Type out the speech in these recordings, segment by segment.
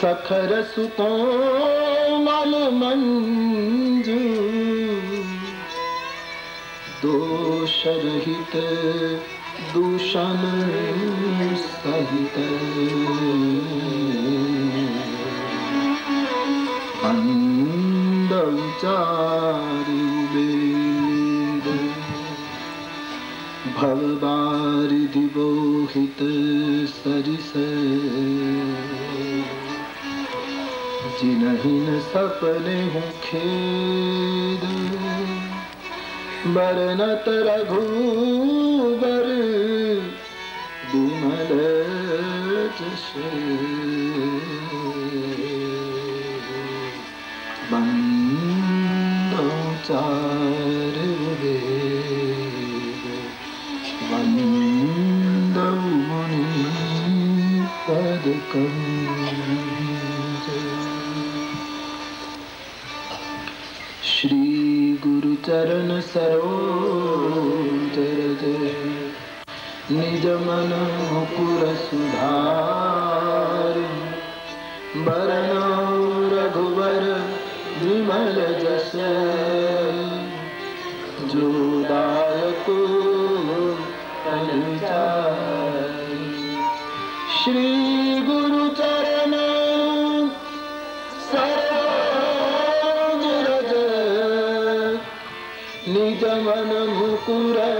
سخر سطومل منجو दोषरहित दूषण सहित अन्दविचारिवे भवबारिधिबोहित सरिसे जिनहिन सपने हूँ खेद बरनत रघुबर विमल बंदो चार वेद बंदो मुनि पद कम चरण सरोज निज मन मुकुर सरो ज निजमनपुरसुधा भरणघुवर विमलजोको अनिता श्री पूरा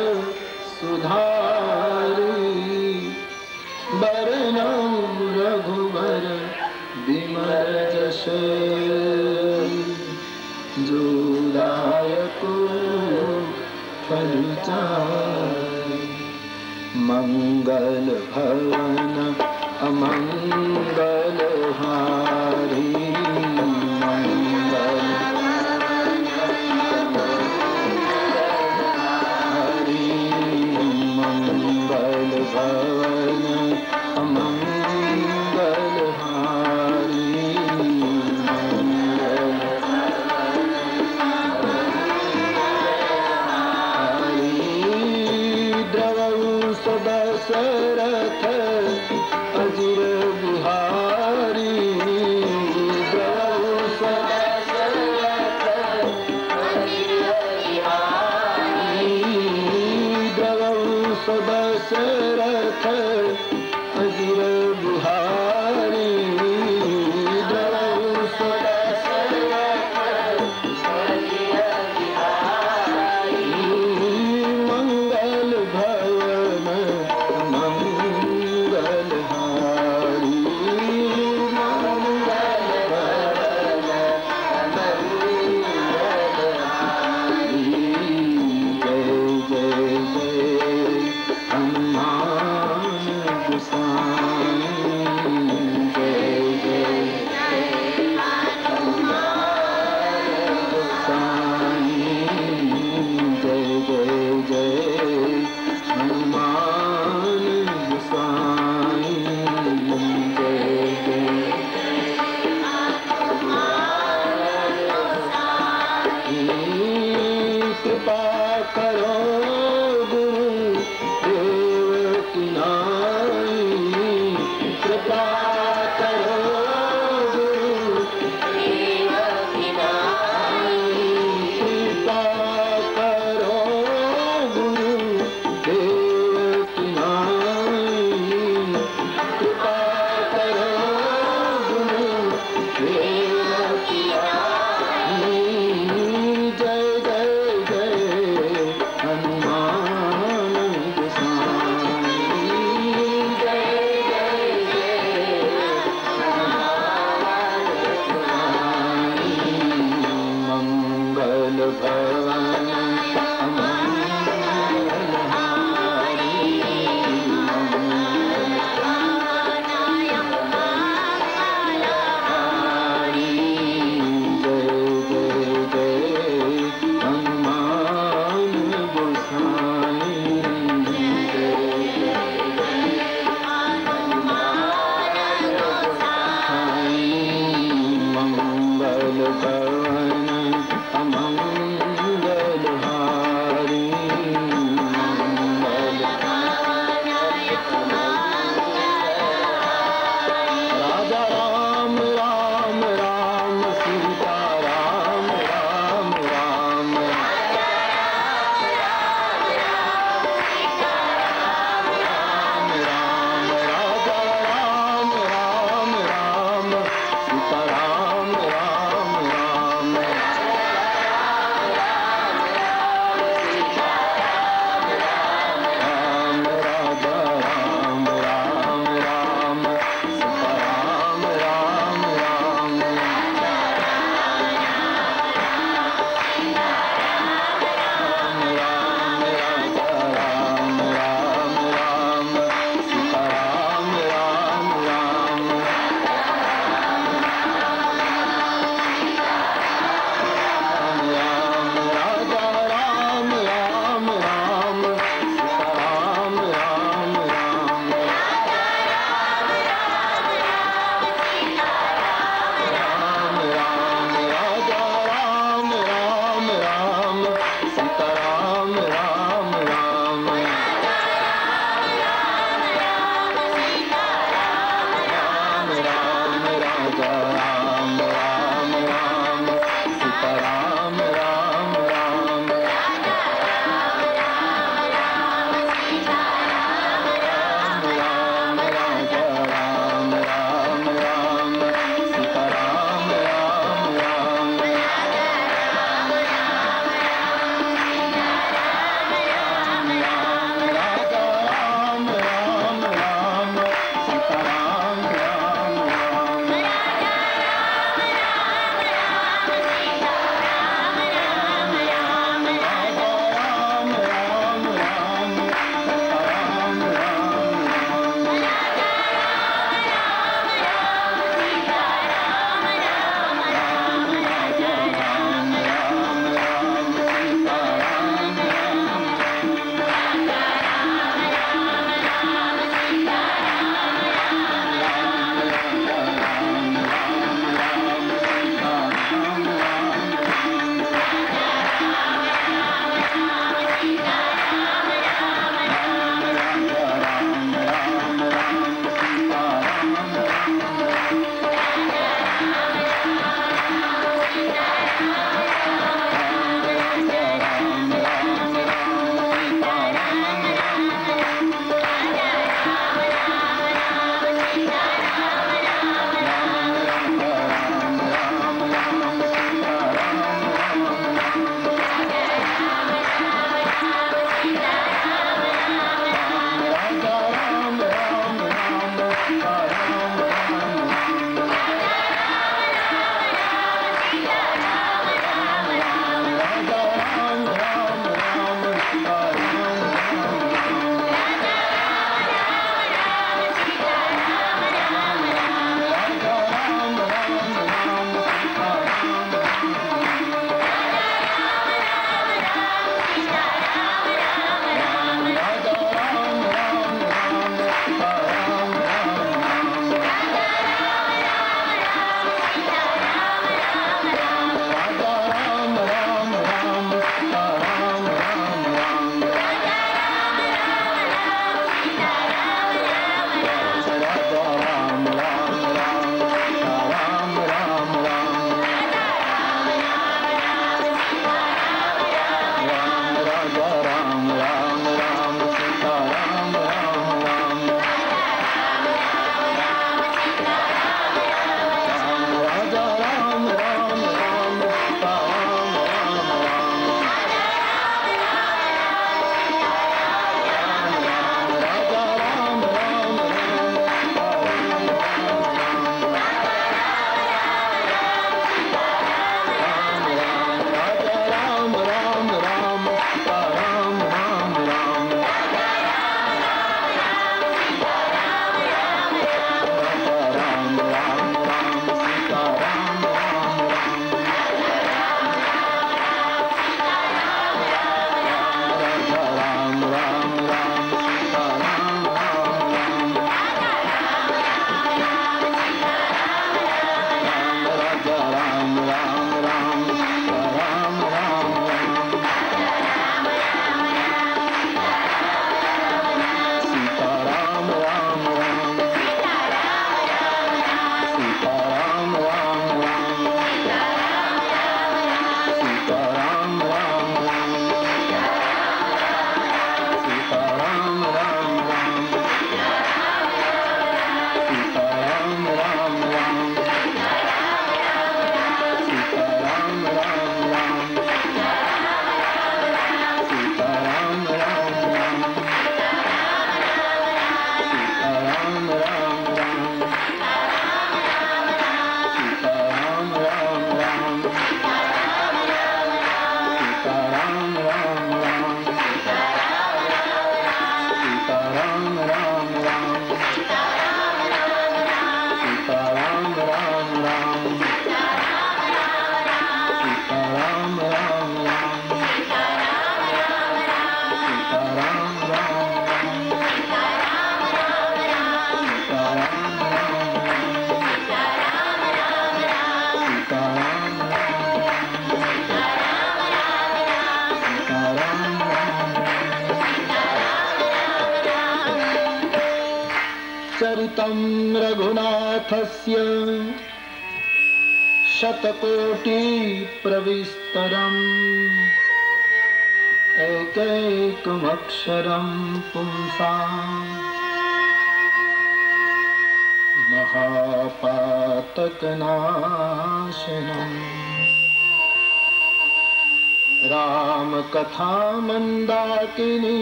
मन्दाकिनी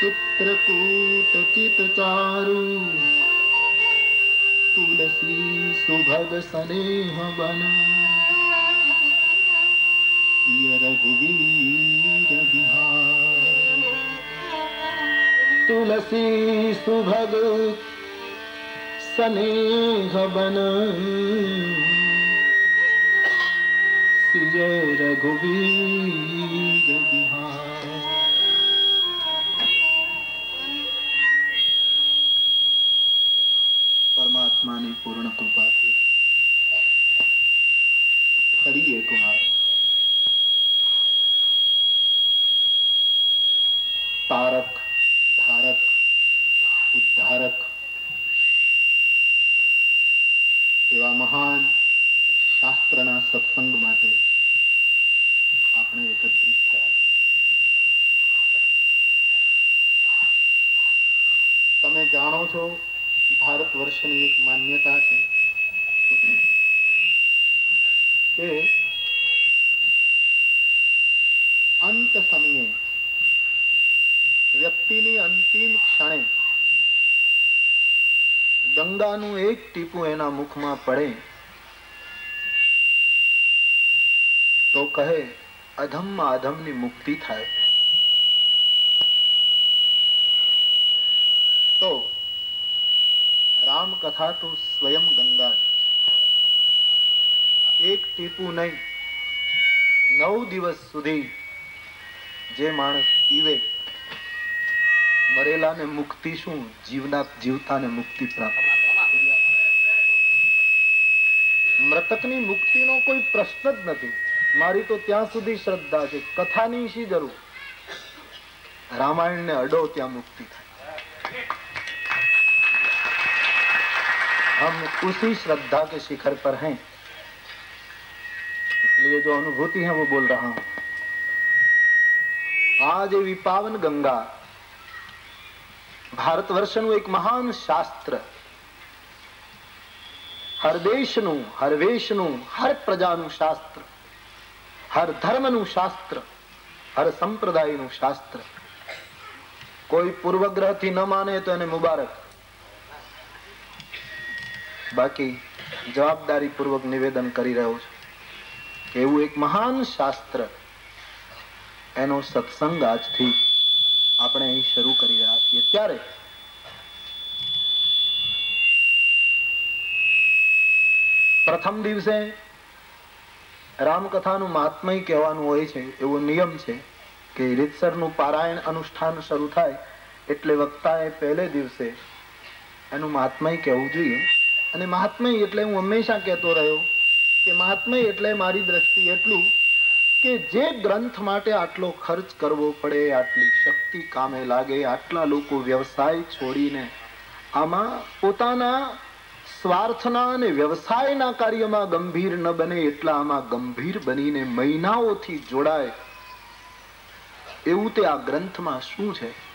चित्रकूटचितचारु तुलसी सुभग स्नेह बन सिय रघुवीर बिहार तुलसी सुभग स्नेह बन सिय रघुवीर बिहार માન્યતા છે કે અંત સમયે વ્યક્તિની અંતિમ ક્ષણે ગંગાનું એક ટીપું એના મુખમાં પડે તો કહે અધમમાં અધમની મુક્તિ થાય તો રામ કથા તો સ્વયં ગંગા એક ટીપું નહીં, નવ દિવસ સુધી જે માણસ પીવે, મરેલાને મુક્તિ શું? જીવના જીવતાને મુક્તિ પ્રાપ્ત. મૃતકની મુક્તિનો કોઈ પ્રશ્ન જ નથી. મારી તો ત્યાં સુધી શ્રદ્ધા છે. કથાની શી જરૂર? રામાયણને અડો ત્યાં મુક્તિ થાય. हम उसी श्रद्धा के शिखर पर हैं इसलिए जो अनुभूति है वो बोल रहा हूं आज એવી પાવન ગંગા ભારત વર્ષનું એક મહાન શાસ્ત્ર હર દેશનું હર વેશનું હર પ્રજાનું શાસ્ત્ર હર ધર્મનું શાસ્ત્ર હર સંપ્રદાયનું શાસ્ત્ર કોઈ પૂર્વગ્રહથી ન માને તો એને મુબારક બાકી જવાબદારી પૂર્વક નિવેદન કરી રહ્યો છું કે એવું એક મહાન શાસ્ત્ર એનો સત્સંગ આજથી આપણે અહીં શરૂ કરી રહ્યા છીએ. ત્યારે પ્રથમ દિવસે રામકથાનું મહાત્મય કહેવાનું હોય છે, એવો નિયમ છે કે રીતસરનું પારાયણ અનુષ્ઠાન શરૂ થાય એટલે વક્તાએ પહેલે દિવસે એનું મહાત્મય કહેવું જોઈએ. અને મહાત્મય એટલે હું હંમેશા કહેતો રહ્યો કે મહાત્મય એટલે મારી દ્રષ્ટિ એટલું કે જે ગ્રંથ માટે આટલો ખર્ચ કરવો પડે, આટલી શક્તિ કામે લાગે, આટલા લોકો વ્યવસાય છોડીને આમાં પોતાના સ્વાર્થના અને વ્યવસાયના કાર્યમાં ગંભીર ન બને એટલા આમાં ગંભીર બનીને મહિનાઓથી જોડાય. એવું તે આ ગ્રંથમાં શું છે?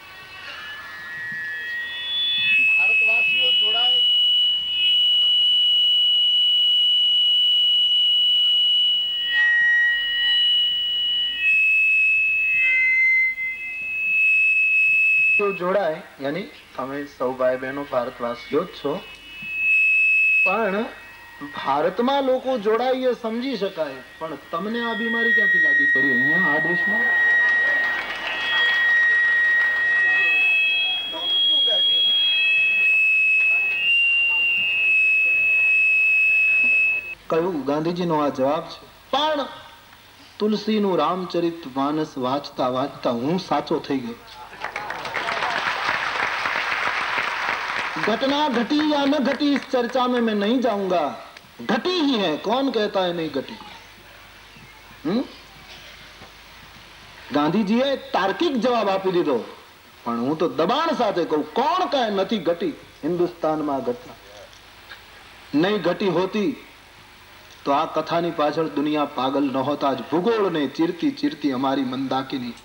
તો જોડાય, યાની તમે સૌ ભાઈ બહેનો ભારતવાસીઓ જ છો. પણ ભારતમાં લોકો જોડાય સમજી શકાય, પણ તમને આ બીમારી ક્યાંથી લાગી પડી? અહીંયા આ દેશમાં? કયું ગાંધીજીનો આ જવાબ છે. પણ તુલસીનું રામચરિત માનસ વાંચતા વાંચતા હું સાચો થઈ ગયો. घटना घटी या न घटी इस चर्चा में मैं नहीं जाऊंगा घटी ही है कौन कहता है नहीं घटी હમ? ગાંધીજીએ તાર્કિક જવાબ આપી દીધો પણ હું તો દબાણ સાથે કહું કોણ કાંઈ નથી ઘટી હિન્દુસ્તાનમાં ઘટના નહીં ઘટી હોતી તો આ કથાની પાછળ દુનિયા પાગલ ન હોતા જ ભૂગોળને ચીરતી ચીરતી અમારી મંદાકીની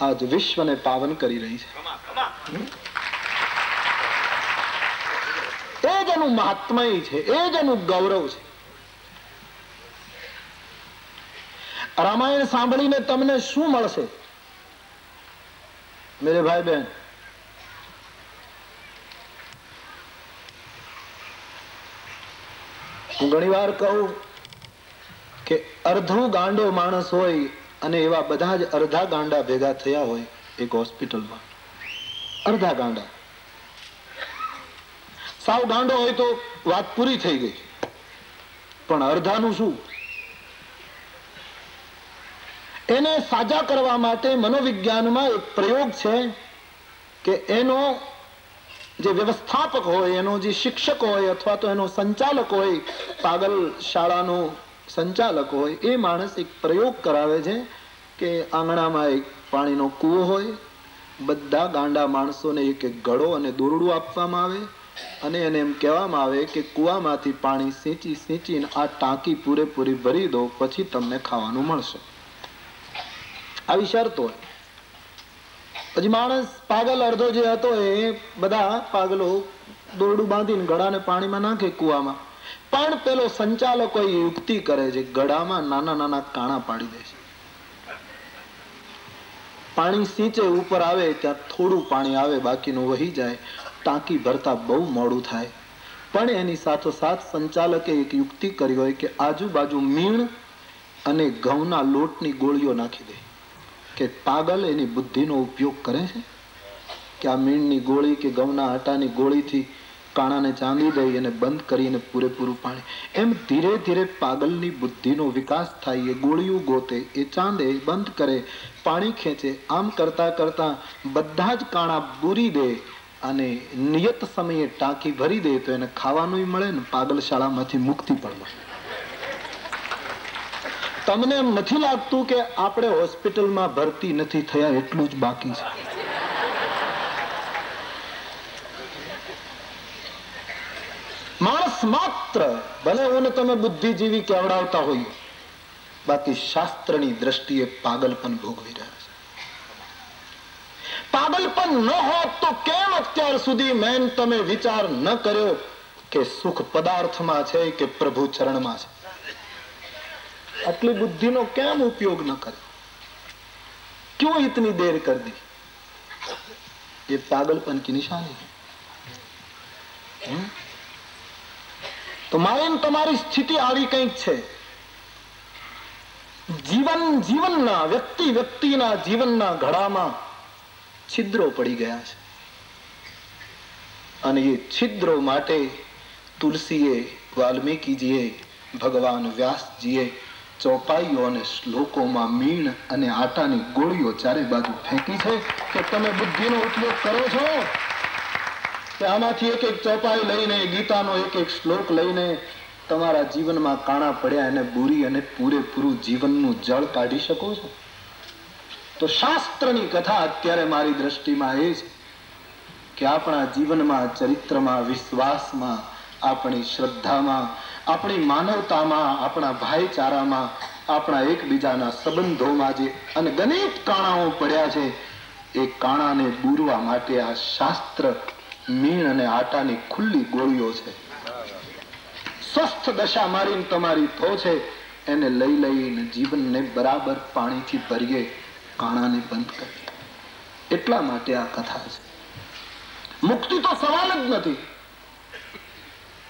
આજ વિશ્વને પાવન કરી રહી છે એ જ એનું મહાત્મય છે, એ જ એનું ગૌરવ છે. રામાયણ સાંભળીને તમને શું મળશે? મેરે ભાઈ બહેન. હું ઘણી વાર કહું કે અર્ધો ગાંડો માણસ હોય અને એવા બધા જ અર્ધા ગાંડા ભેગા થયા હોય એક હોસ્પિટલમાં. અર્ધા ગાંડા. સાવ ગાંડો હોય તો વાત પૂરી થઈ ગઈ. પણ અર્ધાનું શું? એને સાજા કરવા માટે મનોવિજ્ઞાનમાં એક પ્રયોગ છે કે એનો જે વ્યવસ્થાપક હોય, એનો જે શિક્ષક હોય અથવા તો એનો સંચાલક હોય, પાગલ શાળાનો સંચાલક હોય, એ માણસ એક પ્રયોગ કરાવે છે કે આંગણામાં એક પાણીનો કૂવો હોય, બધા ગાંડા માણસોને એક એક ઘડો અને દોરડું આપવામાં આવે અને એને એમ કહેવામાં આવે કે કૂવામાંથી પાણી સિંચી સિંચીને આ ટાંકી પૂરેપૂરી ભરી દો, પછી તમને ખાવાનું મળશે. આવી શરત પછી માણસ પાગલ અડધો જે હતો એ બધા પાગલો દોરડું બાંધીને ગળાને પાણીમાં નાખે કુવામાં. પણ પેલો સંચાલકો યુક્તિ કરે છે, ગળામાં નાના નાના કાણા પાડી દે છે. પાણી સિંચે, ઉપર આવે, ત્યાં થોડું પાણી આવે, બાકીનું વહી જાય. ટાંકી ભરતા બહુ મોડું થાય. પણ એની સાથોસાથ સંચાલકે એક યુક્તિ કરી હોય કે આજુબાજુ મીણ અને ઘઉંના લોટની ગોળીઓ નાખી દે. કે પાગલ એની બુદ્ધિનો ઉપયોગ કરે છે? કે આ મીણની ગોળી કે ઘઉંના આટાની ગોળીથી કાણાને ચાંદી દઈ અને બંધ કરીને પૂરેપૂરું પાણી એમ ધીરે ધીરે પાગલની બુદ્ધિનો વિકાસ થાય, એ ગોળીઓ ગોતે, એ ચાંદે બંધ કરે, પાણી ખેંચે, આમ કરતા કરતા બધા જ કાણા બૂરી દે અને નિયત સમયે ટાંકી ભરી દે તો એને ખાવાનું મળે ને પાગલ શાળામાંથી મુક્તિ પણ મળે. તમને એમ નથી લાગતું કે આપણે હોસ્પિટલમાં ભરતી નથી થયા એટલું જ બાકી છે? માણસ માત્ર ભલે હું તમે બુદ્ધિજીવી કેવડાવતા હોઈએ, બાકી શાસ્ત્રની દ્રષ્ટિએ પાગલપન ભોગવી રહ્યા પાગલપન ન હોત તો કેમ અત્યાર સુધી મેન તમે વિચાર ન કર્યો કે સુખ પદાર્થમાં છે કે પ્રભુ ચરણમાં છે આટલી બુદ્ધિનો કેમ ઉપયોગ ન કર્યો क्यों इतनी देर कर दी ये पागलपन की निशानी है તો માયન તમારી સ્થિતિ આવી કંઈક છે જીવન જીવનના વ્યક્તિ વ્યક્તિના જીવનના ઘડામાં છિદ્રો પડી ગયા છે. અને એ છિદ્રો માટે તુલસીએ, વાલ્મીકીજીએ, ભગવાન વ્યાસજીએ ચોપાઈઓ અને શ્લોકોમાં મીણ અને આટાની ગોળીઓ ચારે બાજુ ફેંકી છે કે તમે બુદ્ધિનો ઉપયોગ કરો છો? કે આમાંથી એક એક ચોપાઈ લઈને, ગીતાનો એક એક શ્લોક લઈને તમારા જીવનમાં કાણા પડ્યા એને બુરી અને પૂરેપૂરું જીવનનું જળ કાઢી શકો છો? તો શાસ્ત્રની કથા અત્યારે મારી દ્રષ્ટિમાં એ છે કે આપણા જીવનમાં, ચરિત્રમાં, વિશ્વાસમાં, આપણી શ્રદ્ધામાં, આપણી માનવતામાં, આપણા ભાઈચારામાં, આપણા એકબીજાના સંબંધોમાં જે અનેક કાણાઓ પડ્યા છે, એ કાણાને દૂરવા માટે આ શાસ્ત્ર મીણ અને આટાની ખુલ્લી ગોળીઓ છે. સ્વસ્થ દશા મારીને તમારી થો છે, એને લઈ લઈને જીવનને બરાબર પાણીથી ભરીએ. કાણાને બંધ કરી એટલા માટે આ કથા છે. મુક્તિ તો સવાલ જ નથી.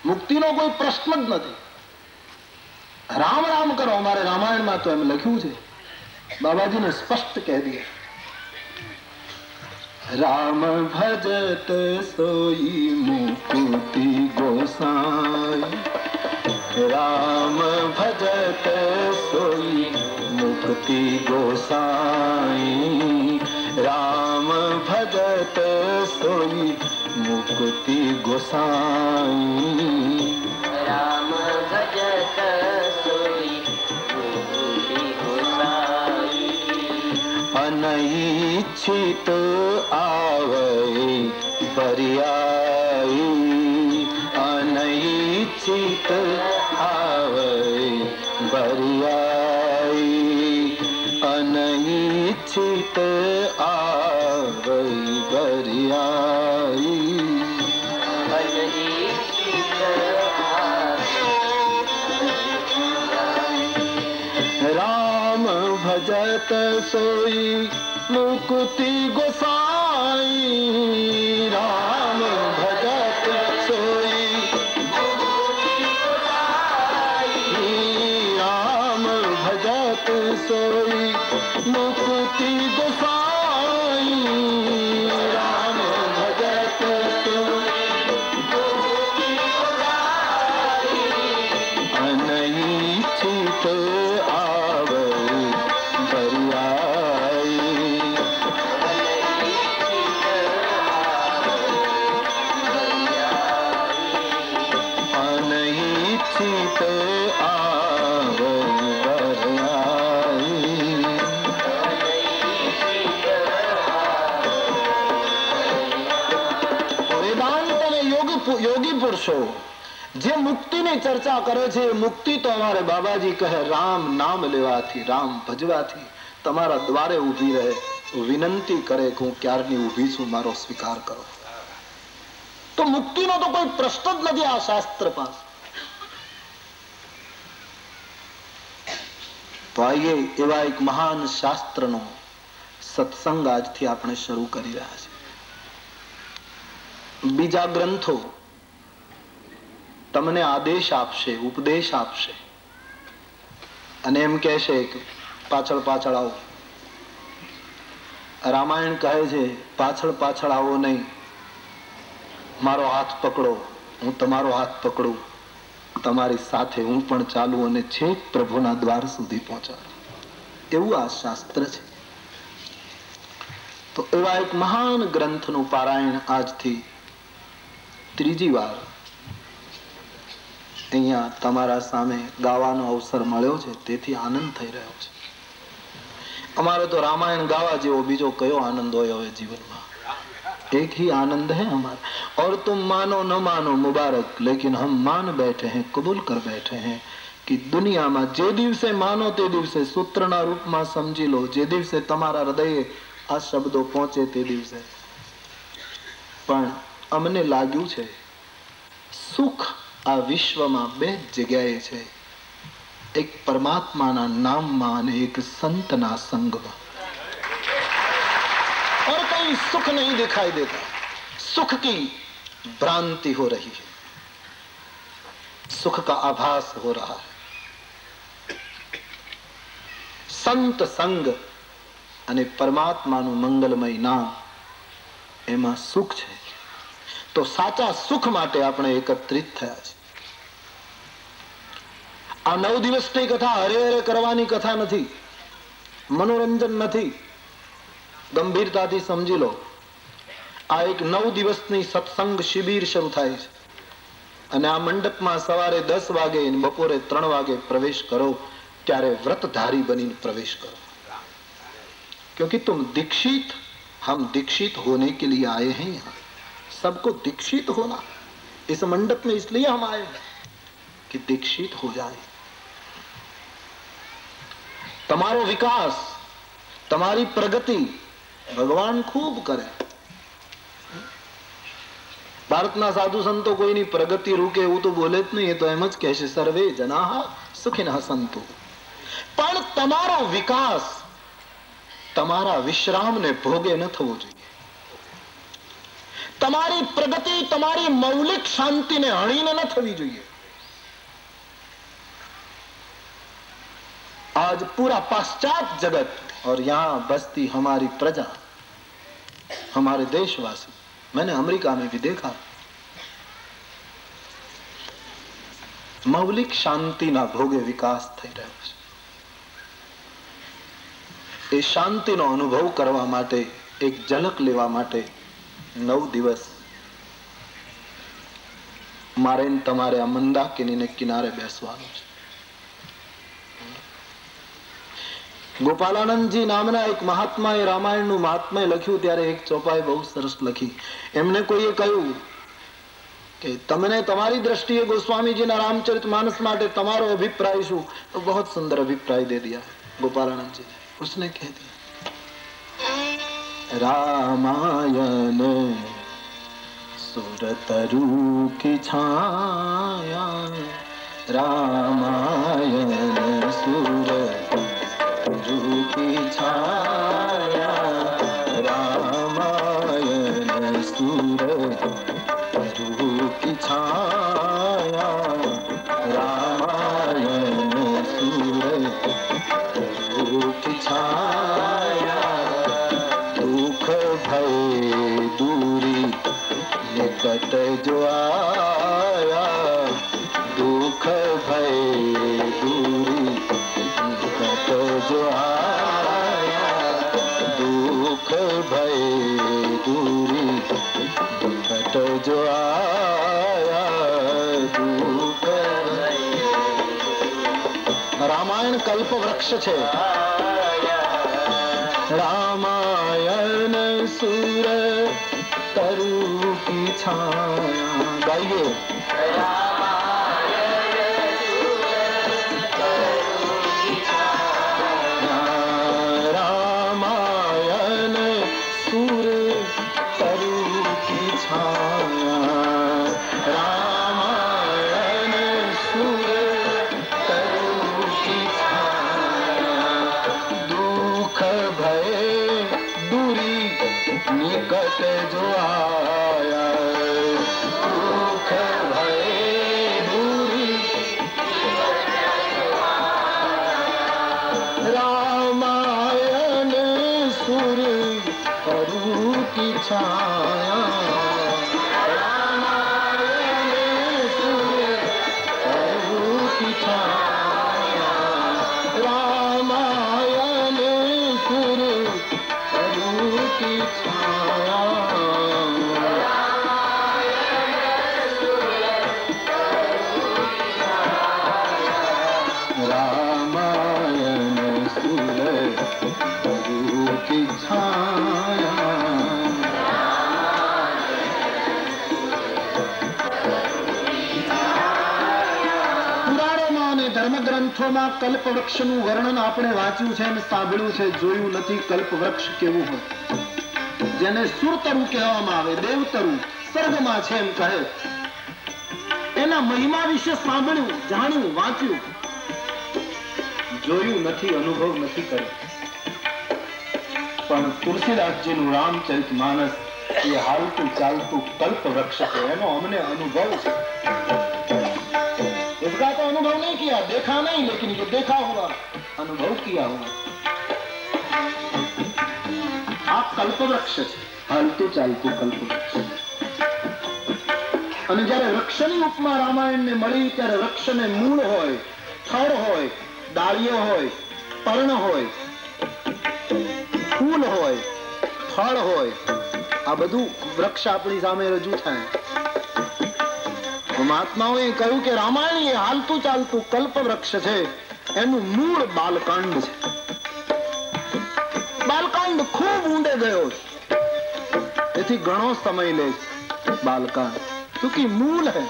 મુક્તિનો કોઈ પ્રશ્ન જ નથી. રામ રામ કરો, અમારે રામાયણમાં તો એમ લખ્યું છે. બાબાજીને સ્પષ્ટ કહી દે રામ ભજત સોઈ મુકુતિ ગોસાઈ. રામ ભજત સોઈ મુક્તિ ગોસાઈ રામ ભજત સોઈ મુક્તિ ગોસાઈ રામ ભજત સોઈ મુક્તિ ગોસાઈ અનૈચ્છિત આવે બરિયાઈ અનૈચ્છિત बरियाई राम भजत सोई मुकुति गोसा ચર્ચા કરે છે મુક્તિ તો અમારે બાબાજી કહે, રામ નામ લેવાથી, રામ ભજવાથી, તમારા દ્વારે ઊભી રહે. વિનંતી કરે કે હું ક્યારની ઊભી છું, મારો સ્વીકાર કરો. તો મુક્તિનો તો કોઈ પ્રશ્ન જ નથી આ શાસ્ત્ર પાસે. તો આઈએ એવા એક મહાન શાસ્ત્રનો સત્સંગ આજથી આપણે શરૂ કરી રહ્યા છીએ. બીજા ગ્રંથો તમને આદેશ આપશે, ઉપદેશ આપશે. અને એમ કહેશે કે, પાછળ પાછળ આવો. રામાયણ કહે છે, પાછળ પાછળ આવો નહીં. મારો હાથ પકડો, હું તમારો હાથ પકડું. તમારી સાથે હું પણ ચાલુ અને છેક પ્રભુના દ્વાર સુધી પહોંચાડું. એવું આ શાસ્ત્ર છે. તો એવા એક મહાન ગ્રંથનું પારાયણ આજથી ત્રીજી વાર અહીંયા તમારા સામે ગાવાનો અવસર મળ્યો છે તેથી આનંદ થઈ રહ્યો છે અમારે તો રામાયણ ગાવા જેવો બીજો કયો આનંદ હોય હવે જીવનમાં एक ही आनंद है हमारा और तुम मानो न मानो मुबारक लेकिन हम मान बैठे हैं कबूल कर बैठे हैं કે દુનિયામાં જે દિવસે માનો તે દિવસે સૂત્રના રૂપમાં સમજી લો જે દિવસે તમારા હૃદયે આ શબ્દો પહોંચે તે દિવસે પણ અમને લાગ્યું છે સુખ આ વિશ્વમાં બે જ જગ્યાએ છે એક પરમાત્માના નામમાં અને એક સંતના સંગમાં और कहीं सुख नहीं दिखाई देता सुख की भ्रांति हो रही है सुख का आभास हो रहा है સંત સંગ અને પરમાત્માનું મંગલમય નામ એમાં સુખ છે તો સાચા સુખ માટે આપણે એકત્રિત થયા છે આ નવ દિવસની કથા હરે હરે કરવાની કથા નથી મનોરંજન નથી ગંભીરતાથી સમજી લો આ એક નવ દિવસની સત્સંગ શિબિર શરૂ થાય છે અને આ મંડપમાં સવારે દસ વાગે અને બપોરે ત્રણ વાગે પ્રવેશ કરો ત્યારે વ્રતધારી બનીને પ્રવેશ કરો क्योंकि तुम दीक्षित हम दीक्षित होने के लिए आए हैं यहाँ सबको दीक्षित होना इस मंडप में इसलिए हम आए हैं कि दीक्षित हो जाए તમારો વિકાસ, તમારી પ્રગતિ ભગવાન ખૂબ કરે. ભારતના સાધુ સંતો કોઈની પ્રગતિ રૂકે એવું તો બોલે જ નહીં તો એમ જ કહેશે સર્વે જનાહ સુખીના સંતો. પણ તમારો વિકાસ, તમારા વિશ્રામને ભોગે ન થવો જોઈએ. તમારી પ્રગતિ, તમારી મૌલિક શાંતિને હણીને ન થવી જોઈએ. आज पूरा पाश्चात जगत और यहाँ बसती हमारी प्रजा हमारे देशवासी मैंने अमेरिका में भी देखा મૌલિક શાંતિના ભોગે વિકાસ થઈ રહ્યો છે એ શાંતિનો અનુભવ કરવા માટે એક ઝલક લેવા માટે નવ દિવસ મારે ને તમારે આ મંદાકિનીને કિનારે બેસવાનું છે ગોપાલાનંદજી નામના એક મહાત્માએ રામાયણનું મહાત્મય લખ્યું ત્યારે એક ચોપાઈ બહુ સરસ લખી એમને કોઈએ કહ્યું કે તમને તમારી દ્રષ્ટિએ ગોસ્વામીજીના રામચરિત માનસ માટે તમારો અભિપ્રાય શું તો બહુ સુંદર અભિપ્રાય દે દિયા गोपालानंद जी उसने कह दिया रामायण सुरतरु की छाया रामायण सुर की जो आया दुख રામાયણ કલ્પ વૃક્ષ છે રામાયણ સુર તરુ કી છાયા ગાઈએ કલ્પવૃક્ષનું વર્ણન આપણે વાંચ્યું છે અને સાંભળ્યું છે. જોયું નથી, કલ્પવૃક્ષ કેવું હોય. જેને સુરતરુ કહેવામાં આવે, દેવતરુ, સ્વર્ગમાં છે એમ કહે. એના મહિમા વિશે સાંભળ્યું, જાણ્યું, વાંચ્યું. જોયું નથી, અનુભવ નથી કર્યો. પણ તુલસીદાસજીનું રામચરિત માનસ, એ હાલતું ચાલતું કલ્પ વૃક્ષ છે. એનો અમને અનુભવ છે. किया देखा नहीं लेकिन ये देखा हुआ अनुभव किया हुआ આ કલ્પ વૃક્ષ છે હાલતું ચાલતું કલ્પ વૃક્ષ અને જયારે વૃક્ષની ઉપમા રામાયણને મળી ત્યારે વૃક્ષને મૂળ હોય થડ હોય ડાળીઓ હોય પર્ણ હોય ફૂલ હોય ફળ હોય આ બધું વૃક્ષ આપણી સામે રજૂ થાય મહાત્માઓએ કહ્યું કે રામાયણ એ હાલતું ચાલતું કલ્પવૃક્ષ છે. એનું મૂળ બાલકાંડ છે. બાલકાંડ ખૂબ ઊંડે ગયો એથી ઘણો સમય લે છે બાલકાંડ. ક્યુંકી મૂળ હે?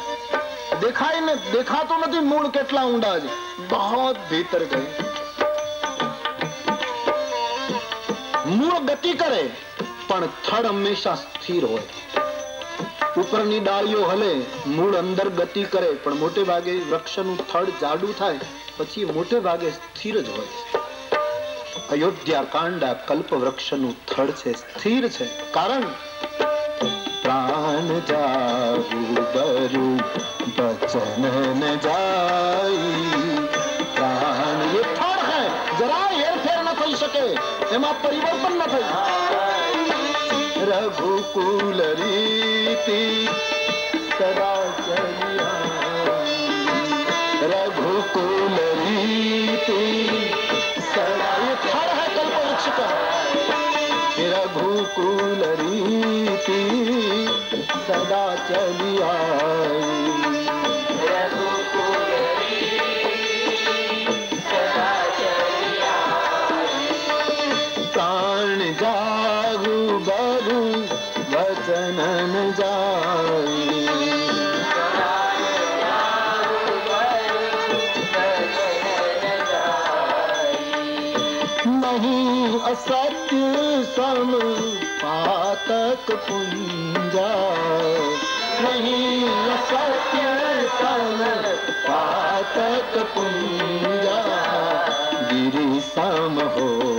દેખાય ને દેખાતો નથી મૂળ કેટલા ઊંડા છે. બહુ ભીતર ગયે મૂળ ગતિ કરે, પણ થડ હંમેશા સ્થિર હોય. ઉપરની ડાળીઓ હલે, મૂળ અંદર ગતિ કરે, પણ મોટે ભાગે વૃક્ષનું થડ જાડું થાય, પછી મોટે ભાગે સ્થિર જ હોય અયોધ્યા કાંડા કલ્પ વૃક્ષનું થડ છે, સ્થિર છે. કારણ? પ્રાણ જાગુ બરુ જાય. પ્રાણ એ થડ હે જરા હેરફેર ન થઈ શકે, એમાં પરિવર્તન ન થઈ रघुकुल रीति सदा चलिया रघुकुल रीति सदा ये फल है कल्प वृक्ष का रघुकुल रीति सदा चलिया रघु પાતક પુંજા નહીં અસત્ય સમ પાતક પુંજા ગિરિ સમ હો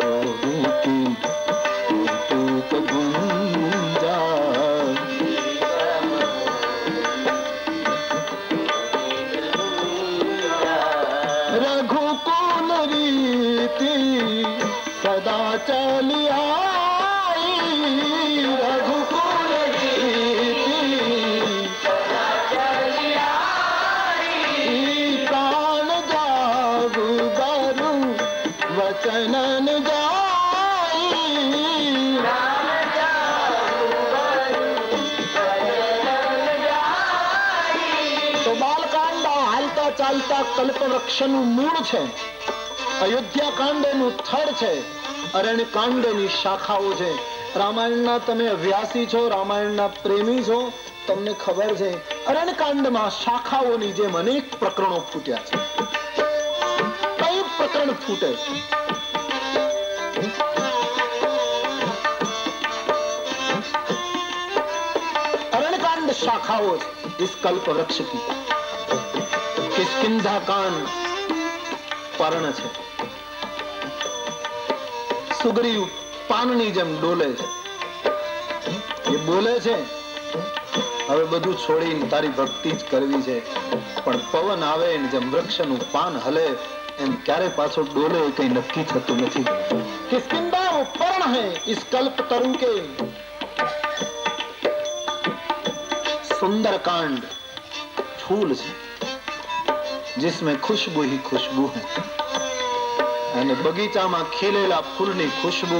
કલ્પવૃક્ષનું મૂળ છે. અયોધ્યા કાંડનું થડ છે. અરણ્ય કાંડની શાખાઓ છે. રામાયણના તમે વ્યાસી છો, રામાયણના પ્રેમી છો, તમને ખબર છે અરણકાંડમાં શાખાઓની જેમ અનેક પ્રકરણો ફૂટ્યા છે. કયું પ્રકરણ ફૂટે? અરણકાંડ શાખાઓ છે. ઇસ કલ્પ વૃક્ષ કી કિસ્કિંધા કાન પર્ણ છે. સુગરી પાનની જેમ ડોલે છે. એ બોલે છે, હવે બધું છોડીને તારી ભક્તિ જ કરવી છે. પણ પવન આવે ને જેમ વૃક્ષનું પાન હલે, એમ ક્યારે પાછો ડોલે એ કઈ નક્કી થતું નથી. કિસ્કિંદા વો હે ઇસ કલ્પ તરુ કે? સુંદરકાંડ ફૂલ છે. जिसमें खुशबू ही खुशबू है અને બગીચામાં ખીલેલા ફૂલની ખુશ્બુ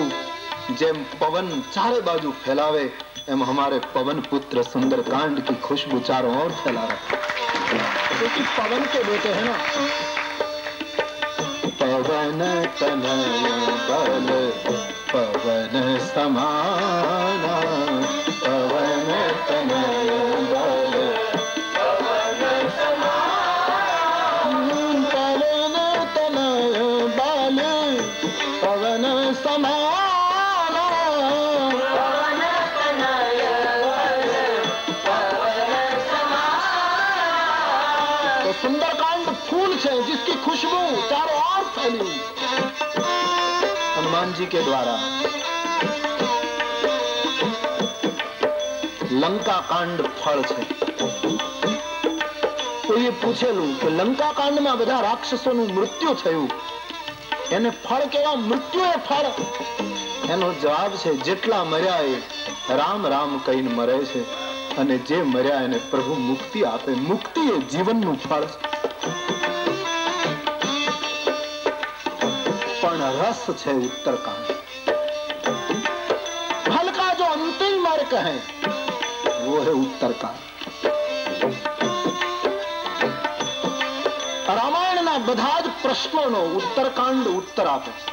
જેમ પવન ચારે બાજુ ફેલાવે એમ हमारे पवन पुत्र सुंदर कांड की खुशबू चारों ओर फैला रहा क्योंकि पवन के बेटे हैं ना पवन तनय बल पवन समाना जी के द्वारा લંકા કાંડ ફળ છે કોઈએ પૂછેલું કે લંકા કાંડમાં બધા રાક્ષસોનું મૃત્યુ થયું એને ફળ કેવા મૃત્યુ એ ફળ એનો જવાબ છે જેટલા મર્યા એ રામ રામ કહીને મરે છે અને જે મર્યા એને પ્રભુ મુક્તિ આપે મુક્તિ એ જીવનનું ફળ છે પણ રસ છે उत्तरकांड फल का जो अंतिम मार्ग है वो है उत्तरकांड રામાયણના બધા જ પ્રશ્નોનો ઉત્તરકાંડ ઉત્તર આપે છે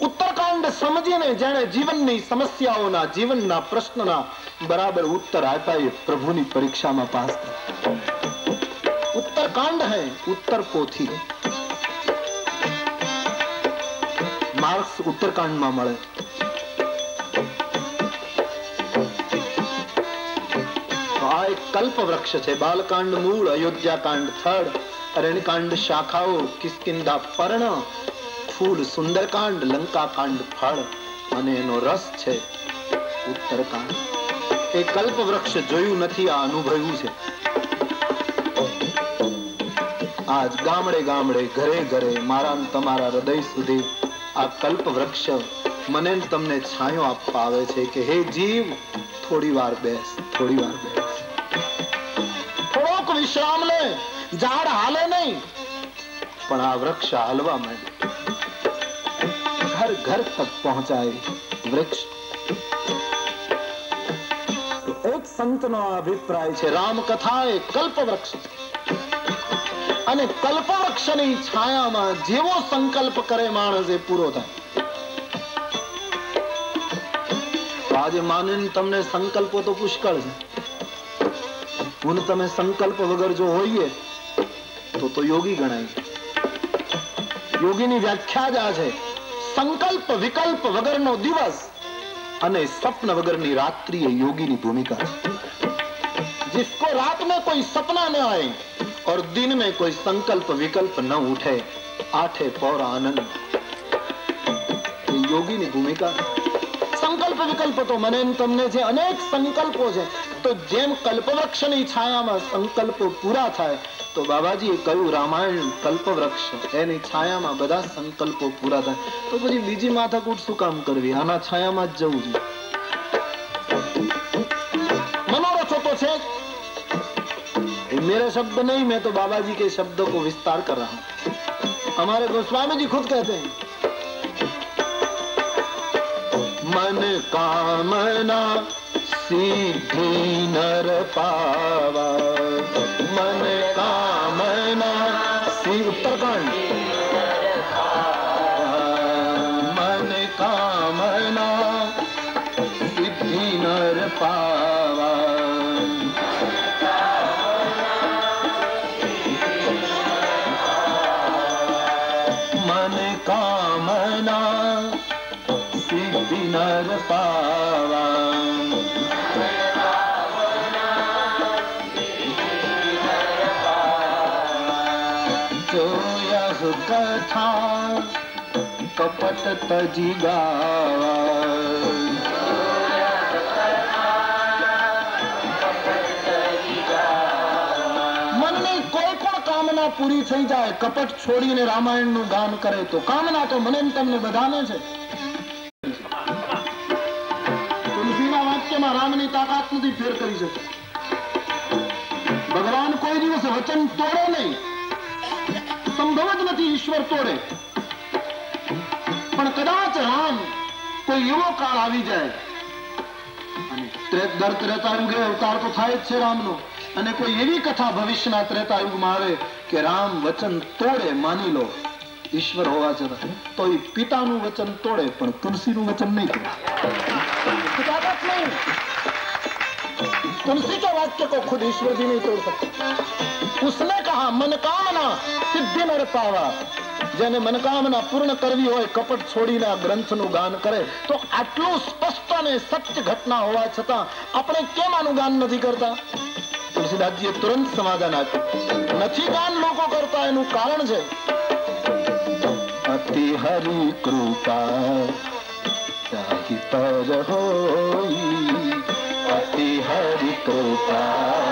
ઉત્તરકાંડ સમજીને જેણે જીવનની સમસ્યાઓના જીવનના પ્રશ્નના બરાબર ઉત્તર આપ્યા એ પ્રભુની પરીક્ષામાં પાસ થયા उत्तरकांड है उत्तर पोथी માર્ક્સ ઉત્તરકાંડમાં મળે તો આ એક કલ્પ વૃક્ષ છે બાલકાંડ મૂળ અયોધ્યાકાંડ થડ અરણ્યકાંડ શાખાઓ કિસ્કિંદા પર્ણ ફૂલ સુંદરકાંડ લંકાકાંડ ફળ અને એનો રસ છે ઉત્તરકાંડ એ કલ્પ વૃક્ષ જોયું નથી આ અનુભવ્યું છે આજ ગામડે ગામડે, ઘરે ઘરે મારા તમારા હૃદય સુધી આ કલ્પ વૃક્ષ મને તમને છાંયો આપવા આવે છે કે હે જીવ, થોડી વાર બેસ, થોડી વાર બેસ. થોડોક વિશ્રામ લે, ઝાડ હાલે નહીં, પણ આ વૃક્ષ હાલવા માંડે. ઘર ઘર તક પહોંચાય વૃક્ષ. એક સંતનો અભિપ્રાય છે રામકથા એ કલ્પ વૃક્ષ છે અને કલ્પવૃક્ષની છાયામાં જેવો સંકલ્પ કરે માણસ એ પૂરો થાય. આજે માનીને તમને સંકલ્પો તો પુષ્કળ છે. હું તમે સંકલ્પ વગર જો હોઈએ તો તો યોગી ગણાય યોગીની વ્યાખ્યા જ આ છે. સંકલ્પ વિકલ્પ વગરનો દિવસ અને સ્વપ્ન વગરની રાત્રિ એ યોગીની ભૂમિકા છે. જિસકો રાત મેં કોઈ સપના ન આયેંગે और दिन में कोई संकल्प विकल्प न उठे, आठे पौर आनंद। યોગી ની ભૂમિકા સંકલ્પ વિકલ્પ તો મને તમને જે અનેક સંકલ્પો છે તો જેમ કલ્પવૃક્ષની છાયામાં સંકલ્પો પૂરા થાય તો બાબાજી એ કહ્યું રામાયણ કલ્પવૃક્ષ એની છાયામાં બધા સંકલ્પો પૂરા થાય તો પછી બીજી માથાકૂટ શું કામ કરવી આના છાયામાં જ જવું જોઈએ मेरे शब्द नहीं, मैं तो बाबा जी के शब्दों को विस्तार कर रहा हूँ। हमारे गोस्वामी जी खुद कहते हैं। मन कामना सीधी नर पावा। मन હજી પૂરી થઈ જાય કપટ છોડીને રામાયણનું ગાન કરે તો કામના તો મને તમને બધાને છે તુલસીના વાક્યમાં રામની તાકાત સુધી ફેર કરી શકે ભગવાન કોઈ દિવસ વચન તોડે નહીં સંભવ જ નથી ઈશ્વર તોડે પણ કદાચ રામ કોઈ એવો કાળ આવી જાય અને ત્રે- દર ત્રેતાયુગે અવતાર તો થાય જ છે રામનો અને કોઈ એવી કથા ભવિષ્યના ત્રેતાયુગમાં આવે કે રામ વચન તોડે માની લો ઈશ્વર હોવા છતાં તો એ પિતાનું વચન તોડે પણ તુલસીનું વચન નહીં તોડે તાકાત નહીં तुलसी के वाक्य को खुद ईश्वर भी नहीं तोड़ सकते उसने कहा मनकामना सिद्धि नर पावा જેને મનકામના પૂર્ણ કરવી હોય, કપટ છોડીને આ ગ્રંથનું ગાન કરે, તો આટલું સ્પષ્ટ અને સત્ય ઘટના હોવા છતાં આપણે કેમ આનું ગાન નથી કરતા? તુલસીદાસજીએ તુરંત સમાધાન આપ્યું. નથી ગાન લોકો કરતા, એનું કારણ છે. અતિ હરિ કૃપા અતિ હરિ કૃપા.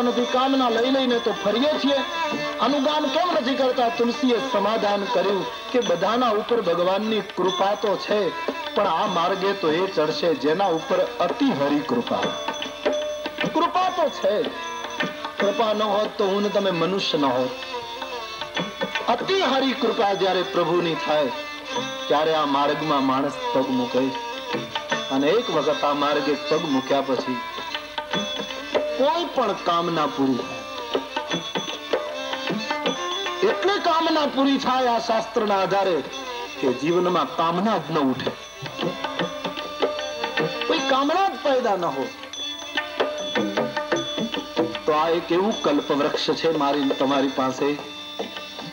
કેમ કામના લઈ લઈને તો ફરીએ છીએ. અનુગામ કેમ નથી કરતા? તુલસીએ સમાધાન કર્યું કે બધાના ઉપર ભગવાનની કૃપા તો છે, પણ આ માર્ગે તો એ ચડશે જેના ઉપર અતિ હરિ કૃપા કૃપા તો છે. કૃપા ન હોત તો હું તમે મનુષ્ય ન હોત. અતિ હરિ કૃપા જ્યારે પ્રભુની થાય, ત્યારે આ માર્ગમાં માણસ પગ મૂકે. અને એક વખત આ માર્ગે પગ મૂક્યા પછી કોઈ પણ કામના પૂરી થાય. એટલે કામના પૂરી થાય આ શાસ્ત્રના આધારે કે જીવનમાં કામના જ ન ઉઠે. કોઈ કામના જ પેદા ન હોય. તો આ એક એવું કલ્પવૃક્ષ છે મારી, તમારી પાસે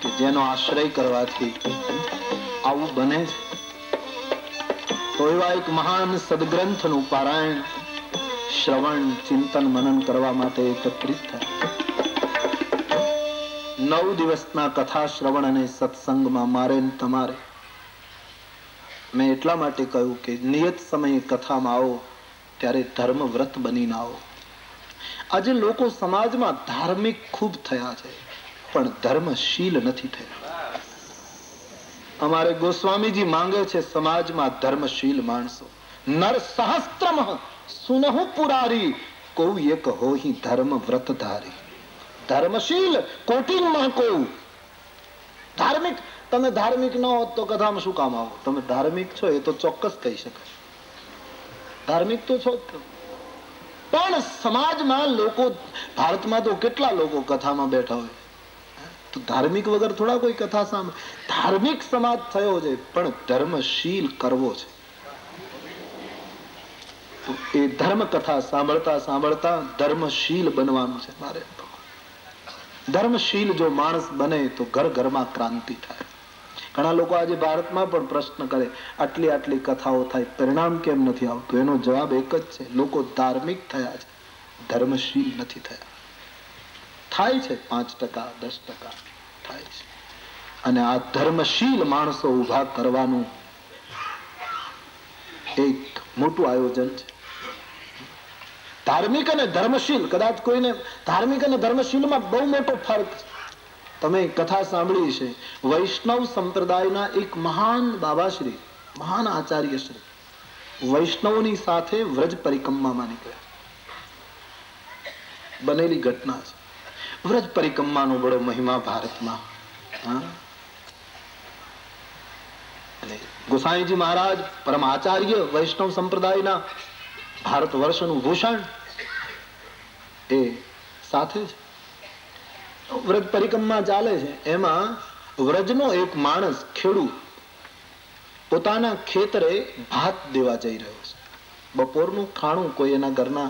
કે જેનો આશ્રય કરવાથી આવું બને છે. તો એવા એક મહાન સદગ્રંથનું પારાયણ શ્રવણ, ચિંતન, મનન કરવા માટે એકત્રિત થયા. નવ દિવસના કથા, શ્રવણ અને સત્સંગમાં મારે તમારે. મેં એટલા માટે કહ્યું કે નિયત સમયે કથામાં આવો, ત્યારે ધર્મ વ્રત બનીને આવો. આજે લોકો સમાજમાં ધાર્મિક ખૂબ થયા છે, પણ ધર્મશીલ નથી થયા. અમારે ગોસ્વામીજી માંગે છે સમાજમાં ધર્મશીલ માણસો. નર સહસ્ત્રમ સુનહુ પુરારી કો એક હોહી ધર્મ વ્રત ધારી ધર્મશીલ કોટિંગમાં કોઈ ધાર્મિક તમે ધાર્મિક ન હોત તો કથામાં શું કામ આવો તમે ધાર્મિક છો એ તો ચોક્કસ કહી શકાય ધાર્મિક તો છો પણ સમાજમાં લોકો ભારતમાં તો કેટલા લોકો કથામાં બેઠા હોય? તો ધાર્મિક વગર થોડા કોઈ કથા સામે ધાર્મિક સમાજ થયો છે, પણ ધર્મશીલ કરવો છે. એ ધર્મ કથા સાંભળતા સાંભળતા ધર્મશીલ બનવાનું છે મારે ધર્મશીલ જો માણસ બને તો ઘર ઘરમાં ક્રાંતિ થાય. ઘણા લોકો આજે ભારતમાં પણ પ્રશ્ન કરે, આટલી આટલી કથાઓ થાય, પરિણામ કેમ નથી આવતું? એનો જવાબ એક જ છે, લોકો ધાર્મિક થયા છે, ધર્મશીલ નથી થયા. થાય છે પાંચ ટકા, દસ ટકા, થાય છે. અને આ ધર્મશીલ માણસો ઊભા કરવાનું એક મોટું આયોજન છે. ધાર્મિક અને ધર્મશીલ, કદાચ કોઈને ધાર્મિક અને ધર્મશીલમાં બહુ મોટો ફરક તમે કથા સાંભળી છે, વૈષ્ણવ સંપ્રદાયના એક મહાન બાબાશ્રી, મહાન આચાર્યશ્રી વૈષ્ણવની સાથે વ્રજ પરિક્રમામાં નીકળ્યા. બનેલી ઘટના છે. વ્રજ પરિક્રમાનો બડો મહિમા ભારતમાં, હા? ગોસાઈજી મહારાજ, પરમ આચાર્ય વૈષ્ણવ સંપ્રદાયના ભારત વર્ષનું ભૂષણ એ સાથે જ. વ્રજ પરિક્રમા ચાલે છે. એમાં વ્રજનો એક માણસ ખેડૂત પોતાના ખેતરે ભાત દેવા જઈ રહ્યો છે. બપોરનું ખાણું કોઈ એના ઘરના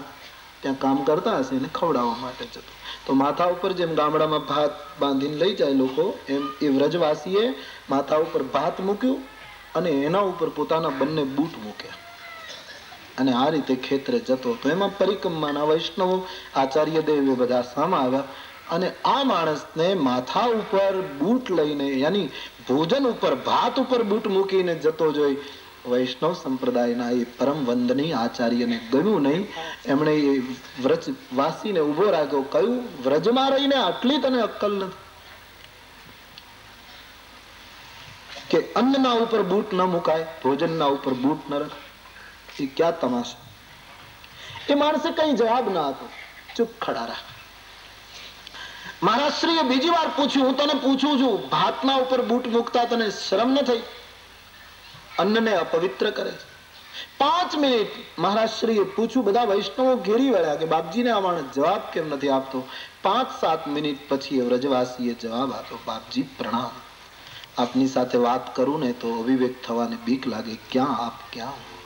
ત્યાં કામ કરતા હશે એને ખવડાવવા માટે જતો. તો માથા ઉપર જેમ ગામડામાં ભાત બાંધીને લઈ જાય લોકો, એમ એ વ્રજવાસીએ માથા ઉપર ભાત મૂક્યું અને એના ઉપર પોતાના બંને બૂટ મૂક્યા. અને આ રીતે ખેતરે જતો તો એમાં પરિક્રમાના વૈષ્ણવો, આચાર્ય દેવ એ બધા સામા આવ્યા અને આ માણસને માથા ઉપર બૂટ લઈને, યાની ભોજન ઉપર, ભાત ઉપર બૂટ મૂકીને જતો જોઈ વૈષ્ણવ સંપ્રદાયના એ પરમ વંદની આચાર્યને ગમ્યું નહીં. એમણે એ વ્રજ વાસીને ઊભો રાખ્યો. કયું વ્રજમાં રહીને આટલી તને અક્કલ કે અન્નના ઉપર બૂટ ન મુકાય, ભોજનના ઉપર બૂટ ન રખાય. એ ક્યાં તમાશા એ માણસે કઈ જવાબ ના આપ્યો ચૂપ ખડા રાખ મહારાજશ્રીએ બીજી વાર પૂછ્યું હું તને પૂછું છું ભાતના ઉપર બૂટ મૂકતા તને શરમ ન થઈ અન્નને અપવિત્ર કરે છે પાંચ મિનિટ મહારાજશ્રીએ પૂછ્યું બધા વૈષ્ણવો ઘેરી વળ્યા કે બાપજીને આ માણસ જવાબ કેમ નથી આપતો પાંચ સાત મિનિટ પછી વ્રજવાસીએ જવાબ આપ્યો બાપજી પ્રણામ આપની સાથે વાત કરું ને તો અવિવેક થવાને બીક લાગે ક્યાં આપ ક્યાં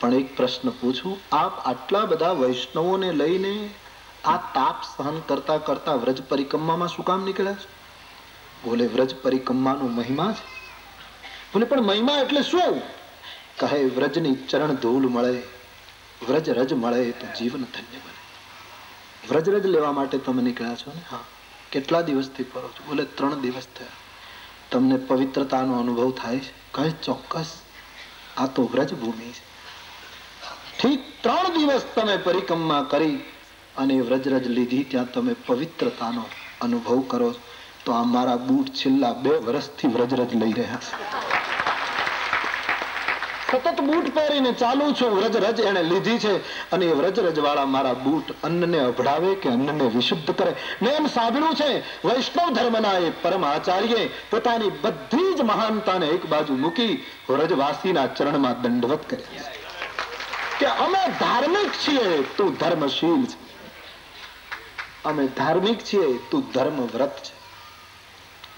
પણ એક પ્રશ્ન પૂછું, આપ આટલા બધા વૈષ્ણવોને લઈને આ તાપ સહન કરતા કરતા વ્રજ પરિક્રમામાં શું કામ નીકળ્યા છે? બોલે, વ્રજ પરિક્રમાનો મહિમા છે. બોલે, પણ મહિમા એટલે શું? કહે, વ્રજની ચરણ ધૂલ મળે, વ્રજ રજ મળે તો જીવન ધન્ય બને. વ્રજ રજ લેવા માટે તમે નીકળ્યા છો ને? હા. કેટલા દિવસથી ફરો છો? બોલે, ત્રણ દિવસ થયા. તમને પવિત્રતાનો અનુભવ થાય છે? કહે, ચોક્કસ. આ તો વ્રજ ભૂમિ છે. ઠીક ત્રણ દિવસ તમે પરિક્રમા કરી અને વ્રજરજ લીધી, ત્યાં તમે પવિત્રતાનો અનુભવ કરો. તો આ મારા બૂટ છેલ્લા બે વર્ષથી વ્રજરજ લઈ રહ્યા છે. સતત બૂટ પહેરીને ચાલુ છું. વ્રજરજ એને લીધી છે અને એ વ્રજરજ વાળા મારા બૂટ અન્નને અભડાવે કે અન્નને વિશુદ્ધ કરે. મેં એમ સાંભળ્યું છે, વૈષ્ણવ ધર્મના એ પરમ આચાર્ય પોતાની બધી જ મહાનતાને એક બાજુ મૂકી વ્રજવાસીના ચરણમાં દંડવત કરે કે અમે ધાર્મિક છીએ, તું ધર્મશીલ છે. અમે ધાર્મિક છીએ, તું ધર્મવ્રત છે.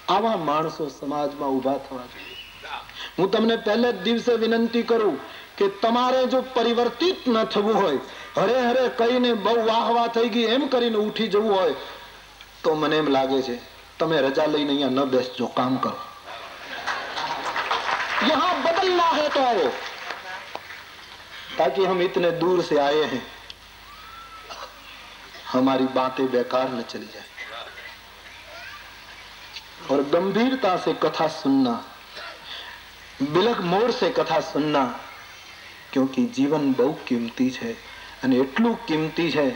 આવા માણસો સમાજમાં ઊભા થવા જોઈએ. હું તમને પહેલે જ દિવસે વિનંતી કરું કે તમારે જો પરિવર્તિત ન થવું હોય, હરે હરે કહીને બહુ વાહ વાહ થઈ ગઈ એમ કરીને ઉઠી જવું હોય, તો મને એમ લાગે છે, તમે રજા લઈને અહીંયા ન બેસજો, કામ કરો. યહાં બદલના હે તો આવો. ताकि हम इतने दूर से आए हैं हमारी बातें बेकार न चली जाए और गंभीरता से कथा सुनना બિલક મોર સે કથા સુનના ક્યોંકि જીવન બહુ કિંમતી છે અને એટલું કિંમતી છે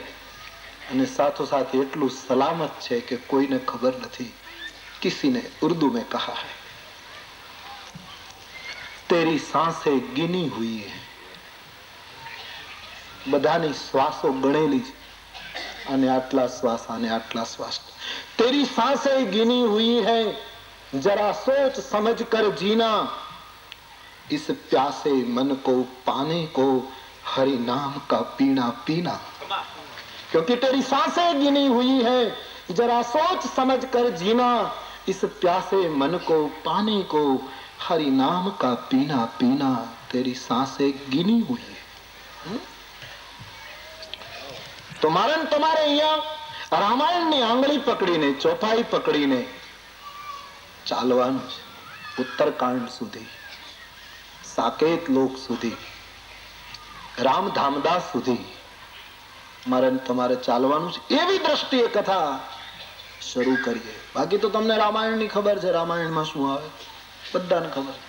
અને સાથોસાથ એટલું સલામત છે કે કોઈને ખબર નથી किसी ने उर्दू में कहा है तेरी सांसें गिनी हुई है બધાની શ્વાસો ગણેલી છે અને આટલા શ્વાસ અને આટલા શ્વાસ તેરી सांसें गिनी हुई है जरा सोच समझ कर जीना इस प्यासे मन को पाने को हरि नाम का पीना पीना क्योंकि तेरी सांसें गिनी हुई है जरा सोच समझ कर जीना इस प्यासे मन को पाने को हरि नाम का पीना पीना तेरी सांसें गिनी हुई है હમ? તો મારે તમારે અહીંયા રામાયણની આંગળી પકડીને ચોપાઈ પકડીને ચાલવાનું છે, ઉત્તરકાંડ સુધી, સાકેત લોક સુધી રામ ધામદાસ સુધી મારે તમારે ચાલવાનું છે. એવી દ્રષ્ટિએ કથા શરૂ કરીએ. બાકી તો તમને રામાયણની ખબર છે, રામાયણમાં શું આવે? બધાને ખબર. છે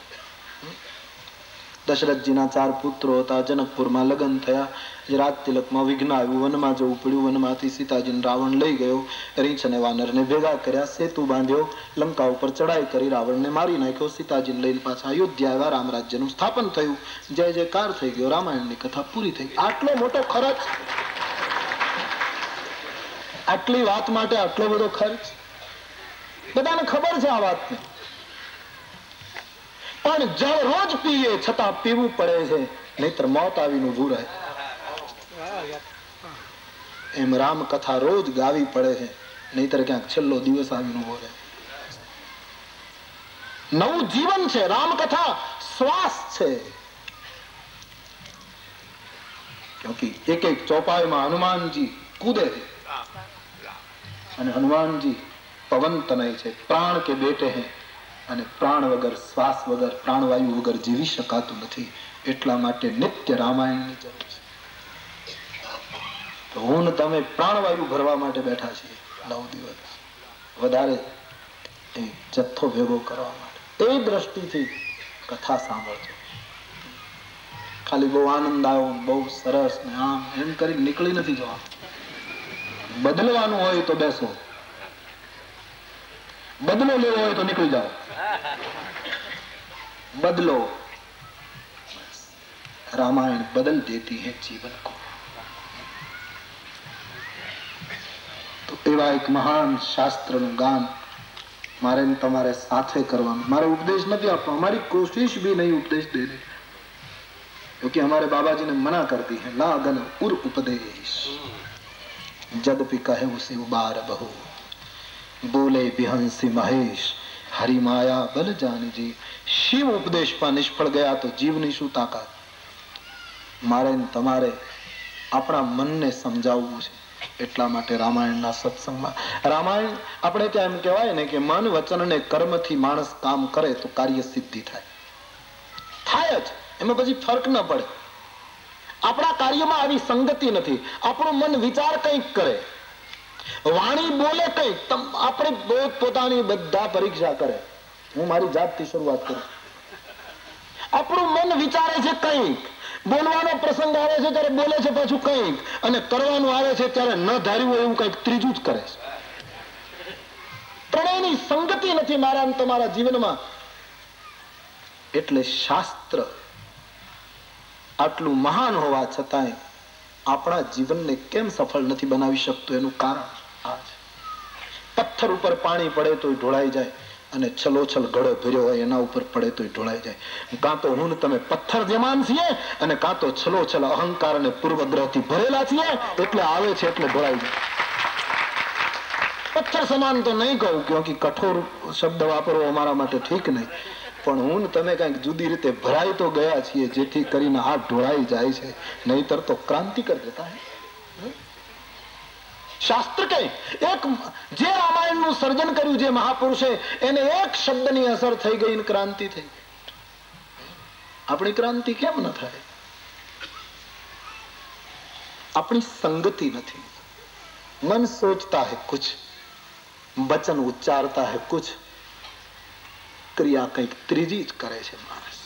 દશરથજીના ચાર પુત્રો હતા, જનકપુરમાં લગ્ન થયા. રાજ તિલકમાં વિઘ્ન આવ્યું, વનમાં જવું પડ્યું. વનમાંથી સીતાજીને રાવણ લઈ ગયો. રીંછ અને વાનરને ભેગા કર્યા, સેતુ બાંધ્યો, લંકા ઉપર ચડાઈ કરી રાવણને મારી નાખ્યો. સીતાજીને લઈને પાછા અયોધ્યા આવ્યા. રામરાજ્યનું સ્થાપન થયું. જય જયકાર થઈ ગયો. રામાયણની કથા પૂરી થઈ. આટલો મોટો ખર્ચ? આટલી વાત માટે આટલો બધો ખર્ચ? બધાને ખબર છે આ વાતની? પણ જળ રોજ પીએ, છતાં પીવું પડે છે. નહીતર મોત આવીને ઉભું રહે. એમ રામ કથા રોજ ગાવી પડે છે. નહીતર ક્યાંક છેલ્લો દિવસ આવીને ઊભો રહે. નવું જીવન છે. રામકથા શ્વાસ છે. ક્યોંકિ એક એક ચોપાઈમાં હનુમાનજી કૂદે અને હનુમાનજી પવન તનય છે. પ્રાણ કે બેટે હૈ. અને પ્રાણ વગર, શ્વાસ વગર, પ્રાણવાયુ વગર જીવી શકાતું નથી. એટલા માટે નિત્ય રામાયણની જરૂર છે. હું તમે પ્રાણવાયુ ભરવા માટે બેઠા છીએ, નવ દિવસ. વધારે એ જથ્થો ભેગો કરવા માટે. એ દ્રષ્ટિથી કથા સાંભળજો. ખાલી બહુ આનંદ આવ્યો બહુ સરસ ને આમ એમ કરી નીકળી નથી જવાનું. બદલવાનું હોય તો બેસો. બદલો લેવો હોય તો નીકળી જાઓ. બદલો रामायण बदल देती है जीवन को તો એવા એક મહાન શાસ્ત્રનું ગાન મારે ને તમારે સાથે કરવાનું મારે ઉપદેશ નથી આપવા हमारी कोशिश भी नहीं उपदेश देने क्योंकि हमारे बाबा जी ने मना कर दी है लागन उर उपदेश जदपि कहे उसे उबार बहु बोले बिहंसी महेश હરી માયા બલ જાનજી શિવ ઉપદેશમાં નિષ્ફળ ગયા તો જીવની શું તાકાત મારે તમારે આપણા મનને સમજાવવું છે એટલા માટે રામાયણના સત્સંગમાં રામાયણ આપણે ત્યાં એમ કહેવાય ને કે મન વચન અને કર્મથી માણસ કામ કરે તો કાર્ય સિદ્ધિ થાય થાય જ એમાં પછી ફરક ન પડે આપણા કાર્યમાં આવી સંગતિ નથી આપણું મન વિચાર કંઈક કરે વાણી બોલે કઈ આપણે પોતાની બધા પરીક્ષા કરે. હું મારી જાતથી શરૂઆત કરું. આપણું મન વિચારે છે કંઈક. બોલવાનો પ્રસંગ આવે છે ત્યારે બોલે છે પાછું કંઈક. અને કરવાનું આવે છે ત્યારે ન ધાર્યું હોય એવું કંઈક ત્રીજું જ કરે છે. ત્રણેયની સંગતિ નથી મારા તમારા જીવનમાં. એટલે શાસ્ત્ર આટલું મહાન હોવા છતાંય આપણા જીવનને કેમ સફળ નથી બનાવી શકતું એનું કારણ? પથ્થર ઉપર પાણી પડે તો ઢોળાઈ જાય અને છલોછલ ગળો ભર્યો હોય એના ઉપર પડે તો ઢોળાઈ જાય. કાં તો હું તમે પથ્થર જેમાન છીએ અને કાં તો છલોછલ અહંકાર અને પૂર્વગ્રહથી ભરેલા છીએ, એટલે આવે છે એટલે ઢોળાઈ જાય. પથ્થર સમાન તો નહીં કહું, ક્યોંકि કઠોર શબ્દ વાપરવો અમારા માટે ઠીક નહીં. પણ હું તમે કંઈક જુદી રીતે ભરાઈ તો ગયા છીએ, જેથી કરીને હાથ ઢોળાઈ જાય છે. નહીતર તો ક્રાંતિ કરી દેતા હે. શાસ્ત્ર કે એક જે રામાયણનું સર્જન કર્યું જે મહાપુરુષે, એને એક શબ્દની અસર થઈ ગઈ ક્રાંતિ થઈ આપણી ક્રાંતિ કેમ ન થાય? આપણી સંગતિ નથી. મન સોચતા હે કુછ, વચન ઉચ્ચારતા હે કુછ, ક્રિયા કંઈક ત્રીજી જ કરે છે માણસ.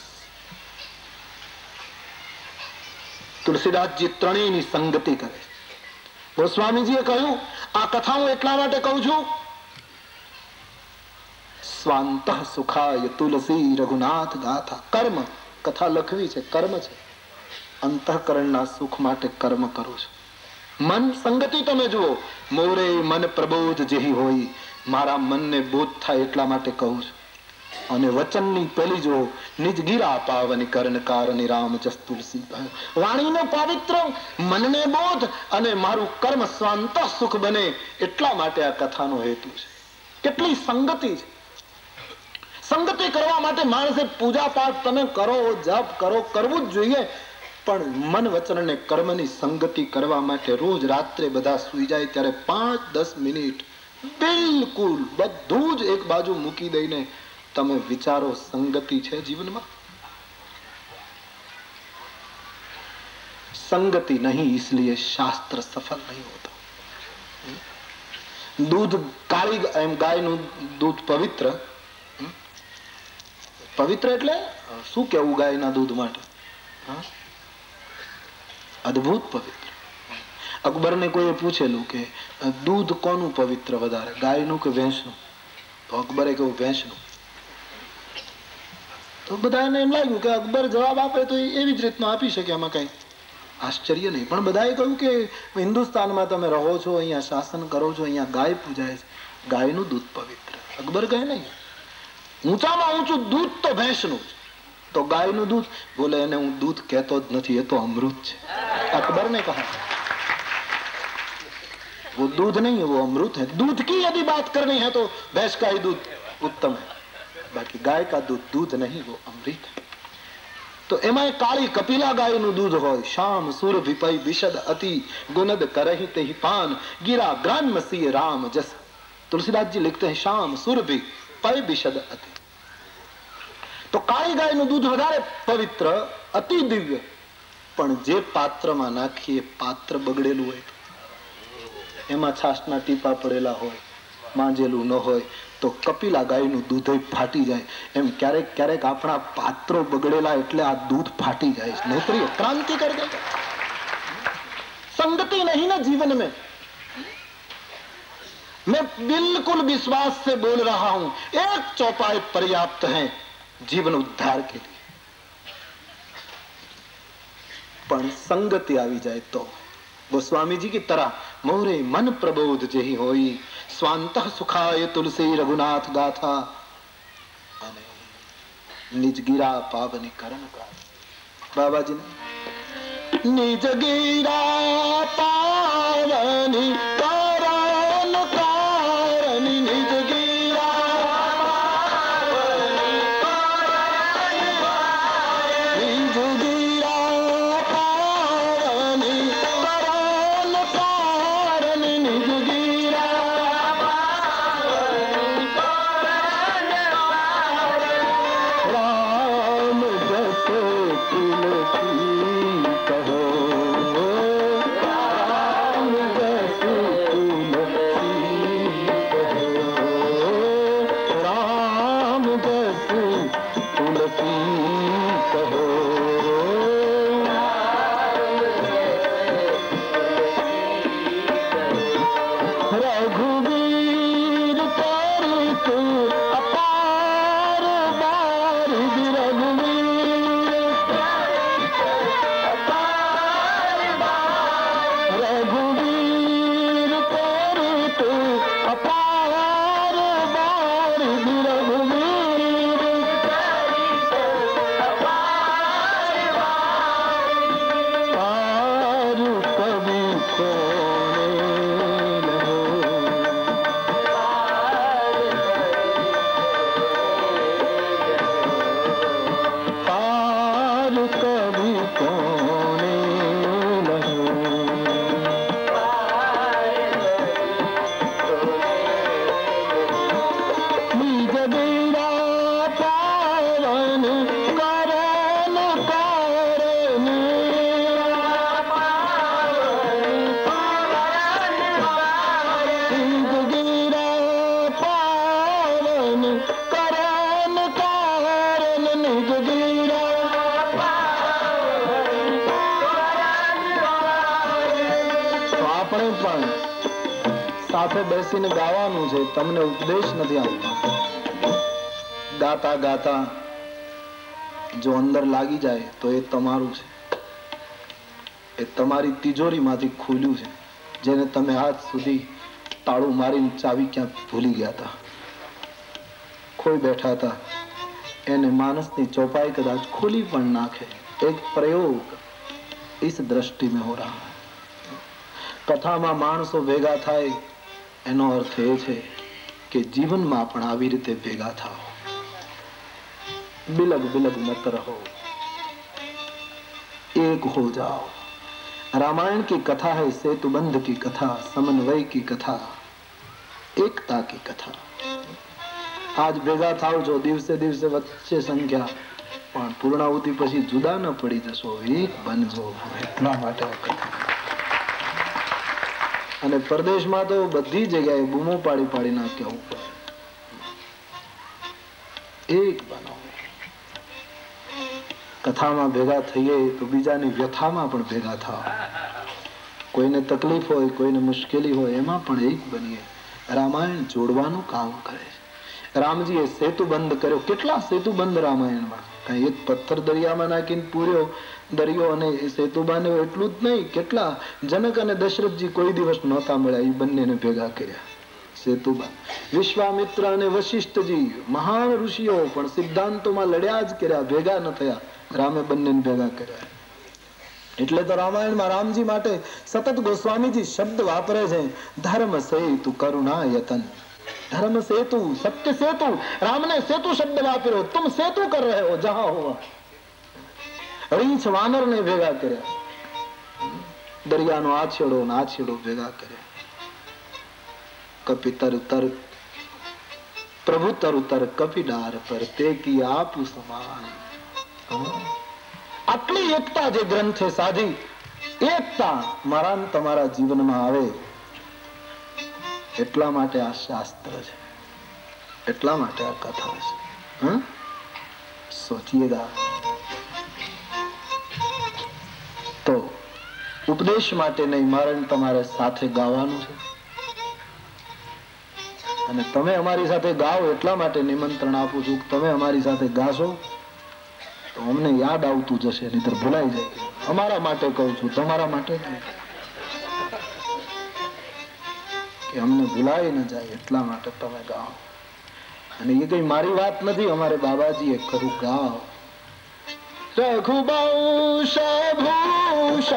તુલસીદાસજી ત્રણેયની સંગતિ કરે છે. ગોસ્વામીજીએ કહ્યું, આ કથા હું એટલા માટે કહું છું. સ્વાંત સુખાય તુલસી રઘુનાથ ગાથા. કર્મ, કથા લખવી છે, કર્મ છે. અંતઃકરણના સુખ માટે કર્મ કરું છું. મન સંગતિ તમે જુઓ, મોરે મન પ્રબોધ જેહી હોય. મારા મનને બોધ થાય એટલા માટે કહું છું. અને વચનની પેલી જો નિજ ગીરા પાવન કરણ કારણી રામ જસ તુલસી વાણીનો પવિત્ર મનને બોધ અને મારું કર્મ સ્વાંત સુખ બને એટલા માટે આ કથાનો હેતુ છે. કેટલી સંગતિ છે. સંગતિ કરવા માટે માણસે પૂજા પાઠ તમે કરો, જપ કરો, કરવું જ જોઈએ. પણ મન વચન અને કર્મની સંગતિ કરવા માટે રોજ રાત્રે બધા સુઈ જાય ત્યારે પાંચ દસ મિનિટ બિલકુલ બધું જ એક બાજુ મૂકી દઈને તમે વિચારો સંગતિ છે જીવનમાં संगति नहीं इसलिए शास्त्र सफल नहीं होता दूध કાળી એમ ગાયનું દૂધ પવિત્ર પવિત્ર એટલે શું કેવું ગાયના દૂધ માટે અદ્ભુત પવિત્ર અકબરને કોઈએ પૂછેલું કે દૂધ કોનું પવિત્ર વધારે ગાયનું કે ભેંસનું તો અકબરે કહ્યું ભેંસનું તો બધાને એમ લાગ્યું કે અકબર જવાબ આપે તો એવી જ રીતનો આપી શકે એમાં કઈ આશ્ચર્ય નહીં પણ બધાએ કહ્યું કે હિન્દુસ્તાનમાં તમે રહો છો અહીંયા શાસન કરો છો અહીંયા ગાય પૂજાય છે ગાયનું દૂધ પવિત્ર અકબર કહે નહીં ઊંચામાં ઊંચું દૂધ તો ભેંસનું છે તો ગાયનું દૂધ બોલે એને હું દૂધ કહેતો જ નથી એ તો અમૃત છે अकबर ने कहा वो दूध नहीं है वो अमृत है दूध की यदि बात करनी है तो भैंस का ही दूध उत्तम है બાકી ગાય કા દૂધ દૂધ નહીં, વો અમૃત. તો એમાં કાળી કપિલા ગાયનું દૂધ હોય, શામ, સુર વિપય વિશદ અતિ, ગુનદ, કરહી તે પાન, ગિરા, ગ્રાન મસીહ રામ, જસ. તુલસીદાસજી લિખતે હૈ, શામ, સુર, ભી પય વિશદ અતિ. તો કાળી ગાયનું દૂધ વધારે પવિત્ર, અતિ દિવ્ય. પણ જે પાત્રમાં નાખીએ, પાત્ર બગડેલું હોય, એમાં છાસના ટીપા પડેલા હોય, માંજેલું ન હોય તો કપિલા ગાયનું દૂધ ફાટી જાય એમ ક્યારેક ક્યારેક આપણા પાત્રો બગડેલા એટલે આ દૂધ ફાટી જાય છે નહીતર ક્રાંતિ કરી દે संगति नहीं ना जीवन में मैं बिल्कुल विश्वास से बोल रहा हूं एक चौपाई पर्याप्त है जीवन उद्धार के लिए પણ સંગતિ આવી જાય તો गोस्वामी जी की तरह मोरे मन प्रबोध जही होई સ્વાંત સુખાય તુલસી રઘુનાથ ગાથા અને નિજ ગીરા પાવન કરણ ગાથા બાબાજીને નિજ ગીરા પાવન કરણ બેસીને ગાવાનું છે તમને ઉપદેશ નથી આપવાનો ગાતા ગાતા જો અંદર લાગી જાય તો એ તમારું છે એ તમારી તિજોરીમાંથી ખુલ્યું છે જેને તમે આજ સુધી તાળું મારીને ચાવી ક્યાં ભૂલી ગયા હતા ખોઈ બેઠા હતા એને માનસની ચોપાઈ કદાચ ખોલી પણ નાખે એક પ્રયોગ इस दृष्टि में हो रहा કથામાં માણસો ભેગા થાય એનો અર્થ એ છે કે જીવનમાં પણ આવી રીતે ભેગા થાઓ બિલગ બિલગ મત રહો एक हो जाओ रामायण की कथा है सेतुबंध की कथा समन्वय की कथा એકતા की कथा આજ ભેગા થાવ છો દિવસે દિવસે વચ્ચે સંખ્યા પણ પૂર્ણાહુતિ પછી જુદા ન પડી જશો એક બનજો એટલા માટે અને પરદેશમાં તો બધી જગ્યાએ બૂમો પાડી પાડી નાખ્યો એક કથામાં ભેગા થઈએ તો બીજાની વ્યથામાં પણ ભેગા થાવ. કોઈને તકલીફ હોય, કોઈને મુશ્કેલી હોય, એમાં પણ એક બનીએ. રામાયણ જોડવાનું કામ કરે. રામજીએ સેતુ બંધ કર્યો. કેટલા સેતુ બંધ રામાયણમાં? કઈ એક પથ્થર દરિયામાં નાખીને પૂર્યો. દરિયો અને સેતુ બાંધ્યો એટલું જ નહીં, કેટલા જનક અને દશરથજી કોઈ દિવસ નહોતા મળ્યા એ બંનેને ભેગા કર્યા. વિશ્વામિત્ર અને વશિષ્ઠજી, મહાન ઋષિઓ પણ સિદ્ધાંતોમાં લડ્યા જ કર્યા, ભેગા ન થયા. રામે બંનેને ભેગા કર્યા. એટલે તો રામાયણમાં રામજી માટે સતત ગોસ્વામીજી શબ્દ વાપરે છે, ધર્મ સેતુ કરુણા યતન. ધર્મ સેતુ, સત્ય સેતુ, રામને સેતુ શબ્દ વાપર્યો, તુમ સેતુ કર રહે હો, જહા હોવા. રીંછ વાનર ને ભેગા કર્યા. દરિયાનો આ છેડો ને આ છેડો ભેગા કર્યા. કપી તર તર, પ્રભુ તરુ તર કપી ડાર પર તે કી આપુ સમાન. આટલી એકતા જે ગ્રંથે સાધી, એકતા મારા તમારા જીવનમાં આવે. એટલા માટે આ શાસ્ત્ર છે. એટલા માટે આ કથા છે. હમ? સોચિએગા તો ઉપદેશ માટે નહીં, મારણ તમારે સાથે ગાવાનું છે. અને તમે અમારી સાથે ગાઓ એટલા માટે નિમંત્રણ આપું છું તમે અમારી સાથે ગાશો તો અમને યાદ આવતું જશે, નહીતર ભૂલાઈ જાય. અમારા માટે કહું છું, તમારા માટે કે અમને ભૂલાઈ ન જાય એટલા માટે તમે ગાઓ. અને એ કઈ મારી વાત નથી, અમારે બાબાજીએ ખરું ગાઓ भौस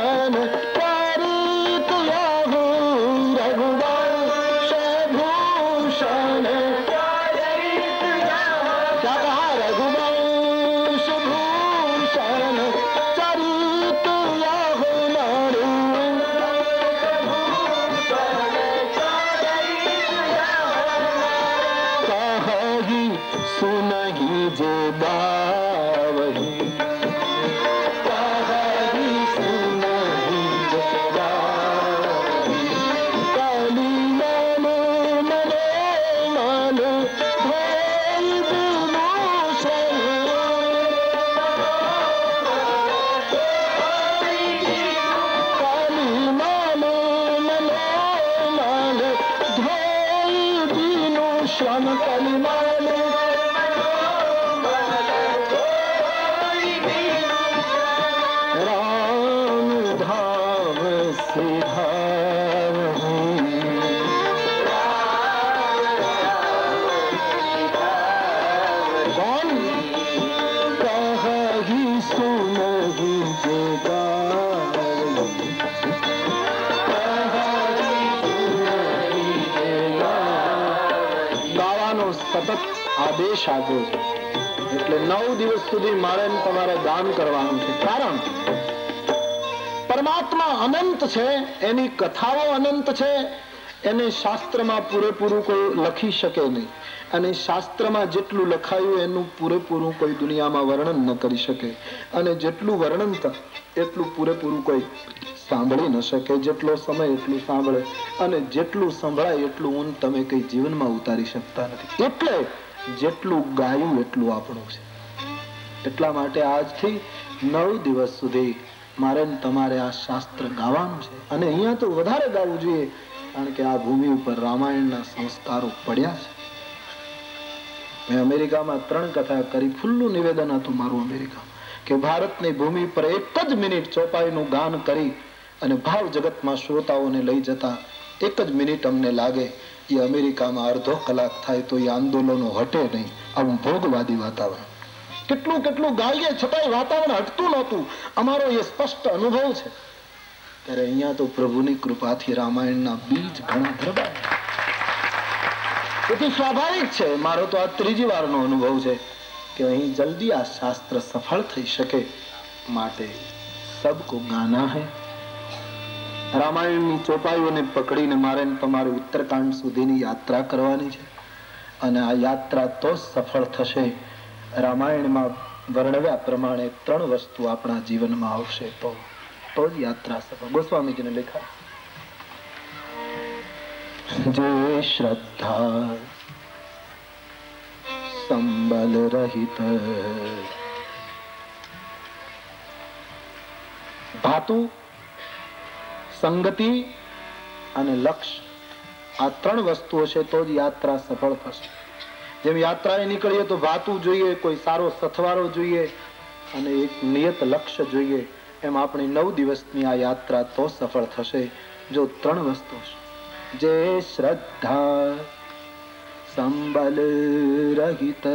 આદેશ આપ્યો છે એટલે નવ દિવસ સુધી મારે ને તમારે ગાન કરવાનું છે કારણ પરમાત્મા અનંત છે, એની કથાઓ અનંત છે, એને શાસ્ત્રમાં પૂરેપૂરું કોઈ લખી શકે નહીં. અને શાસ્ત્રમાં જેટલું લખાયું એનું પૂરેપૂરું કોઈ દુનિયામાં વર્ણન ન કરી શકે. અને જેટલું વર્ણન એટલું પૂરેપૂરું કોઈ સાંભળી ન શકે. જેટલો સમય એટલું સાંભળે. અને જેટલું સંભળાય એટલું ઊન તમે કઈ જીવનમાં ઉતારી શકતા નથી. એટલે જેટલું ગાયું એટલું આપણું છે. એટલા માટે આજથી નવ દિવસ સુધી મારે તમારે આ શાસ્ત્ર ગાવાનું છે. અને અહીંયા તો વધારે ગાવું જોઈએ, કારણ કે આ ભૂમિ ઉપર રામાયણના સંસ્કારો પડ્યા છે. મેં અમેરિકામાં ત્રણ કથા કરી ખુલ્લું નિવેદન હતું મારું અમેરિકા કે ભારતની ભૂમિ પર એક જ મિનિટ ચોપાઈનું ગાન કરી અને ભાવ જગતમાં શ્રોતાઓને લઈ જતા એક જ મિનિટ અમને લાગે એ અમેરિકામાં અડધો કલાક થાય તો એ આંદોલનો હટે નહીં. આવું ભોગવાદી વાતાવરણ. કેટલું કેટલું ગાઈએ છતાંય વાતાવરણ હટતું નહોતું. અમારો એ સ્પષ્ટ અનુભવ છે. ત્યારે અહીંયા તો પ્રભુની કૃપાથી રામાયણના બીજ ઘણા ધરબાયા તેથી સ્વાભાવિક છે, મારો તો આ ત્રીજી વારનો અનુભવ છે કે અહીં જલ્દી આ શાસ્ત્ર સફળ થઈ શકે માટે સબકો ગાના હૈ. રામાયણની ચોપાઈઓને પકડીને મારે તમારે ઉત્તરકાંડ સુધીની યાત્રા કરવાની છે. અને આ યાત્રા તો સફળ થશે. રામાયણમાં વર્ણવ્યા પ્રમાણે ત્રણ વસ્તુ આપણા જીવનમાં આવશે તો તો જ યાત્રા સફળ ગોસ્વામીજીને લેખા જે શ્રદ્ધા સંબલ રહિત. ધાતુ, સંગતિ અને લક્ષ્ય આ ત્રણ વસ્તુઓ છે તો જ યાત્રા સફળ થશે. જેમ યાત્રાએ નીકળીએ તો વાતું જોઈએ, કોઈ સારો સથવારો જોઈએ અને એક નિયત લક્ષ્ય જોઈએ, એમ આપણી નવ દિવસની આ યાત્રા તો સફળ થશે. જો ત્રણ વસ્તુ જે શ્રદ્ધા, સંબલ રહિત,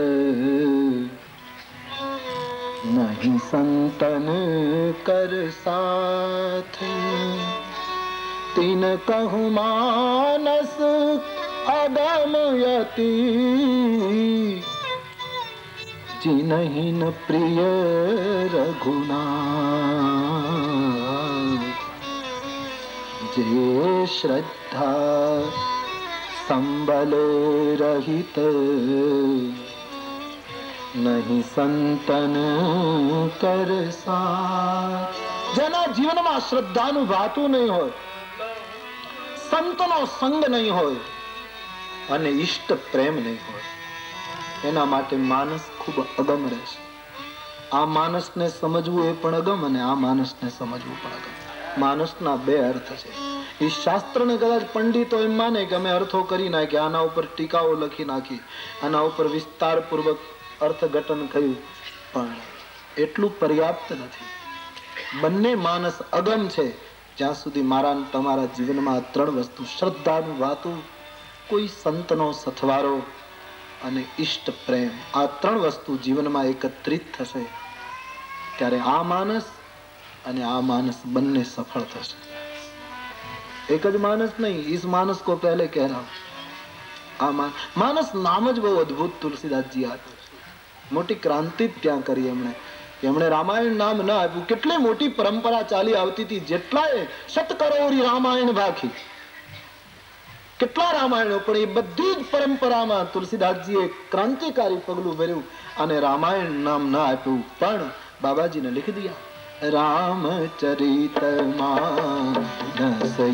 નહીં સંતન કર સાથ. તિન કહું માનસ અગમયતિ जिनहिन प्रिय रघुना जे श्रद्धा संबल रहित નહીં સંતન કર જેના જીવનમાં શ્રદ્ધાનું ભાતું નહીં હોય સંતનો સંગ નહીં હોય અને ઈષ્ટ પ્રેમ નહીં હોય. એના માટે માનસ ખૂબ અગમ રહેશે. આ માનસને સમજવું એ પણ અગમ અને આ માનસને સમજવું પણ અગમ. માનસના બે અર્થ છે. એ શાસ્ત્રને કદાચ પંડિતો એમ માને કે અમે અર્થો કરી નાખ્યા આના ઉપર ટીકાઓ લખી નાખી આના ઉપર વિસ્તારપૂર્વક અર્થઘટન કર્યું. પણ એટલું પર્યાપ્ત નથી. બંને માનસ અગમ છે. જ્યાં સુધી મારા તમારા જીવનમાં ત્રણ વસ્તુ શ્રદ્ધાનું વાતું કોઈ સંતનો સથવારો અને ઈષ્ટ પ્રેમ આ ત્રણ વસ્તુ જીવનમાં એકત્રિત થશે ત્યારે આ માનસ અને આ માનસ બંને સફળ થશે. એક જ માનસ નહીં, ઈસ માનસ કો પહેલે કહે રહા આ માનસ નામ જ બહુ અદભુત તુલસીદાસજી આપ્યું મોટી ક્રાંતિ ત્યાં કરી એમણે. એમણે રામાયણ નામ ના આપ્યું. કેટલી મોટી પરંપરા ચાલી આવતી હતી. જેટલાય શતકરોરી રામાયણ ભાખી કેટલા રામાયણો પણ એ બધી જ પરંપરામાં તુલસીદાસજીએ ક્રાંતિકારી પગલું ભર્યું અને રામાયણ નામ ના આપ્યું. પણ બાબાજીને લખી દીયા રામચરિત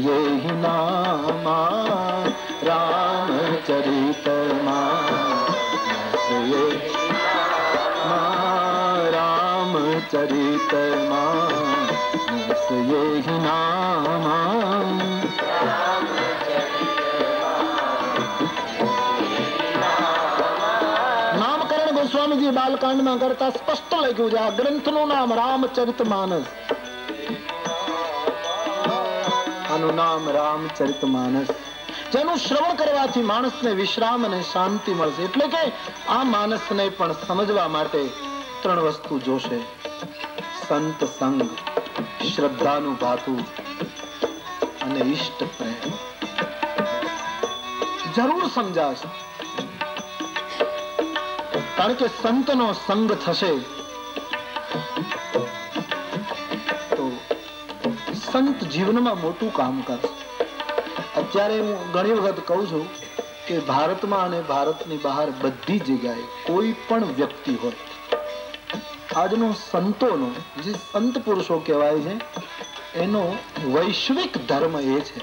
યહી નામા રામચરિત માનસ યહી રામચરિત નામા. ગોસ્વામીજી બાલકાંડમાં કરતા સ્પષ્ટ લખ્યું છે. આ ગ્રંથનું નામ રામચરિત માનસ આનું નામ રામચરિત માનસ જેનું શ્રવણ કરવાથી માણસને વિશ્રામ અને શાંતિ મળશે. એટલે કે આ માનસને પણ સમજવા માટે ત્રણ વસ્તુ જોશે. સંત સંગ શ્રદ્ધાનું ભાતું અને ઈષ્ટ પ્રેમ. જરૂર સમજાશે. કારણ કે સંતનો સંગ થશે? તો સંત જીવનમાં મોટું કામ કરશે અત્યારે હું ઘણી વખત કહું છું કે ભારતમાં અને ભારતની બહાર બધી જગ્યાએ કોઈ પણ વ્યક્તિ હોય. આજનો સંતોનો, જે સંત પુરુષો કહેવાય છે, એનો વૈશ્વિક ધર્મ એ છે.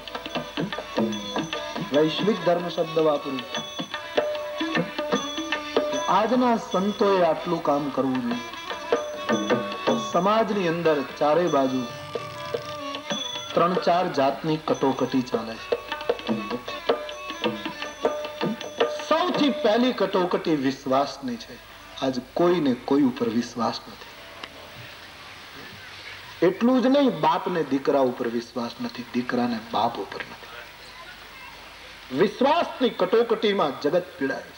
વૈશ્વિક ધર્મ શબ્દ વાપરું. આજના સંતોએ આટલું કામ કરવું જોઈએ. સમાજની અંદર ચારે બાજુ ત્રણ ચાર જાતની કટોકટી ચાલે છે. સૌથી પહેલી કટોકટી વિશ્વાસની છે. આજ કોઈને કોઈ ઉપર વિશ્વાસ નથી. એટલું જ નહીં, બાપને દીકરા ઉપર વિશ્વાસ નથી, દીકરાને બાપ ઉપર નથી. વિશ્વાસની કટોકટીમાં જગત પીડાય.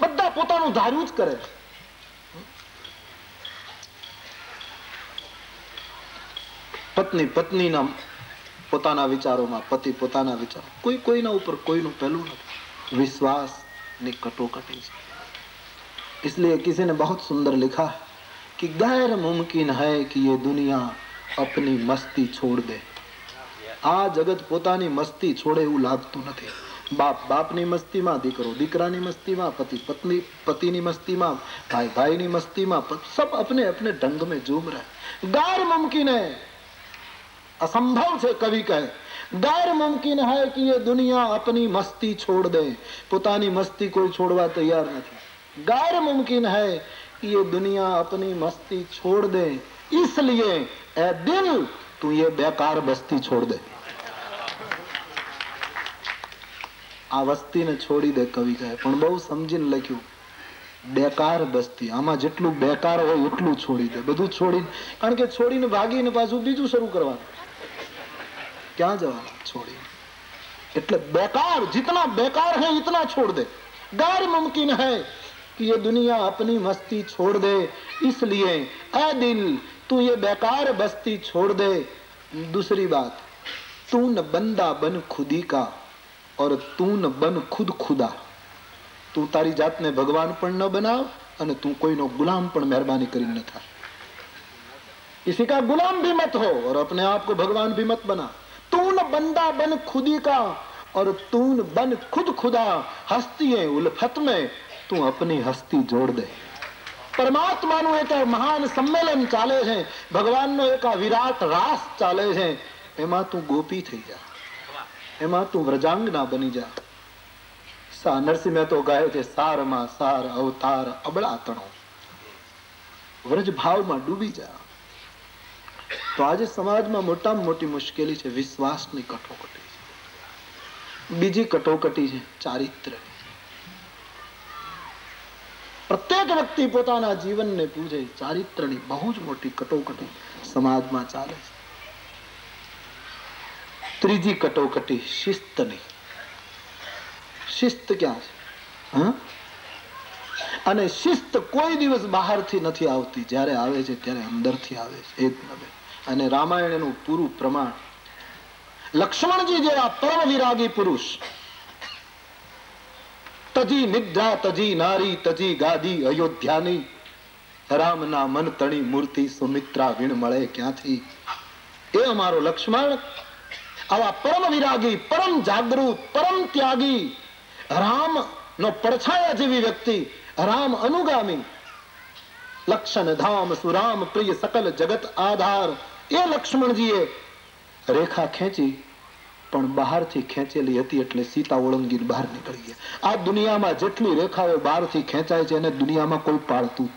બધા પોતાનું ધાર્યું જ કરે પત્ની પત્નીના પોતાના વિચારોમાં, પતિ પોતાના વિચાર, કોઈ કોઈના ઉપર કોઈનું પહેલું નથી. વિશ્વાસની કટોકટી છે. इसलिए किसी ने बहुत सुंदर लिखा कि गैर मुमकिन है कि ये दुनिया अपनी मस्ती छोड़ આ જગત પોતાની મસ્તી છોડે એવું લાગતું નથી બાપ બાપની पति पत्नी पति नी मस्ती પત્ની भाई भाई नी मस्ती મસ્તીમાં सब अपने अपने ढंग में झूम रहे गैर मुमकिन है असंभव से कवि कहे गैर मुमकिन है कि ये दुनिया अपनी मस्ती छोड़ दे पुता नहीं मस्ती कोई छोड़वा तैयार न નથી गैर मुमकिन है कि ये दुनिया अपनी मस्ती छोड़ दे इसलिए ए दिल तू ये बेकार बस्ती छोड़ दे આ વસ્તીને છોડી દે કવિ કહે પણ બહુ સમજીને લખ્યું બેકાર બસ્તી આમાં જેટલું બેકાર હોય એટલું છોડી દે બધું છોડી કારણ કે છોડીને ભાગીને પાછું બીજું શરૂ કરવાનું ક્યાં જવાનું છોડી એટલે बेकार जितना बेकार है इतना छोड़ दे गैर मुमकिन है कि ये दुनिया अपनी मस्ती छोड़ दे इसलिए ऐ दिल तू ये बेकार बस्ती छोड़ दे दूसरी बात तू न बंदा बन खुदी का और तू न बन खुद खुदा તું તારી જાતને ભગવાન પણ ન બનાવ અને તું કોઈનો ગુલામ પણ મહેરબાની કરીને ન થા किसी का गुलाम भी मत हो और अपने आप को भगवान भी मत बना तू न बंदा बन खुदी का और तू न बन खुद खुदा हस्ती है उल्फत में તું अपनी હસ્તી જોડ દે પરમાત્માનું એક આ મહાન સંમેલન ચાલે છે ભગવાનનો એક આ વિરાટ રાસ ચાલે છે એમાં તું ગોપી થઈ જા એમાં તું વ્રજાંગના બની જા. સા નરસિંહ મહેતો ગાય છે સારમાં સાર, અવતાર, અબળાતણો. વ્રજ ભાવમાં ડૂબી જા. તો આજે સમાજમાં મોટામાં મોટી મુશ્કેલી છે, વિશ્વાસની કટોકટી બીજી કટોકટી છે, ચારિત્ર. પ્રત્યેક વ્યક્તિ પોતાના જીવનને પૂછે ચારિત્રની બહુ જ મોટી કટોકટી સમાજમાં ચાલે છે. ત્રીજી કટોકટી શિસ્તની. શિસ્ત ક્યાં છે? અને શિસ્ત કોઈ દિવસ બહારથી નથી આવતી. જ્યારે આવે છે ત્યારે અંદરથી આવે છે. એક નવે. અને રામાયણનું પૂરું પ્રમાણ. લક્ષ્મણજી જેવા પરમ વિરાગી પુરુષ. તજી નિદ્રા, તજી નારી, તજી ગાદી, અયોધ્યાની. રામના મન તણી મૂર્તિ સુમિત્રા વીણ મળે ક્યાંથી? એ અમારો લક્ષ્મણ. આવા પરમ વિરાગી, પરમ જાગૃત, પરમ ત્યાગી, રામ નો પડછાયા જેવી વ્યક્તિ, રામ અનુગામી. લક્ષણ ધામ સુરામ પ્રિય સકલ જગત આધાર, એ લક્ષ્મણજીએ રેખા ખેંચી, પણ બહારથી ખેંચેલી હતી એટલે સીતા ઓળંગીને બહાર નીકળી ગયા. આ દુનિયામાં જેટલી રેખાઓ બહારથી ખેંચાય છે, એને દુનિયામાં કોઈ પાળતું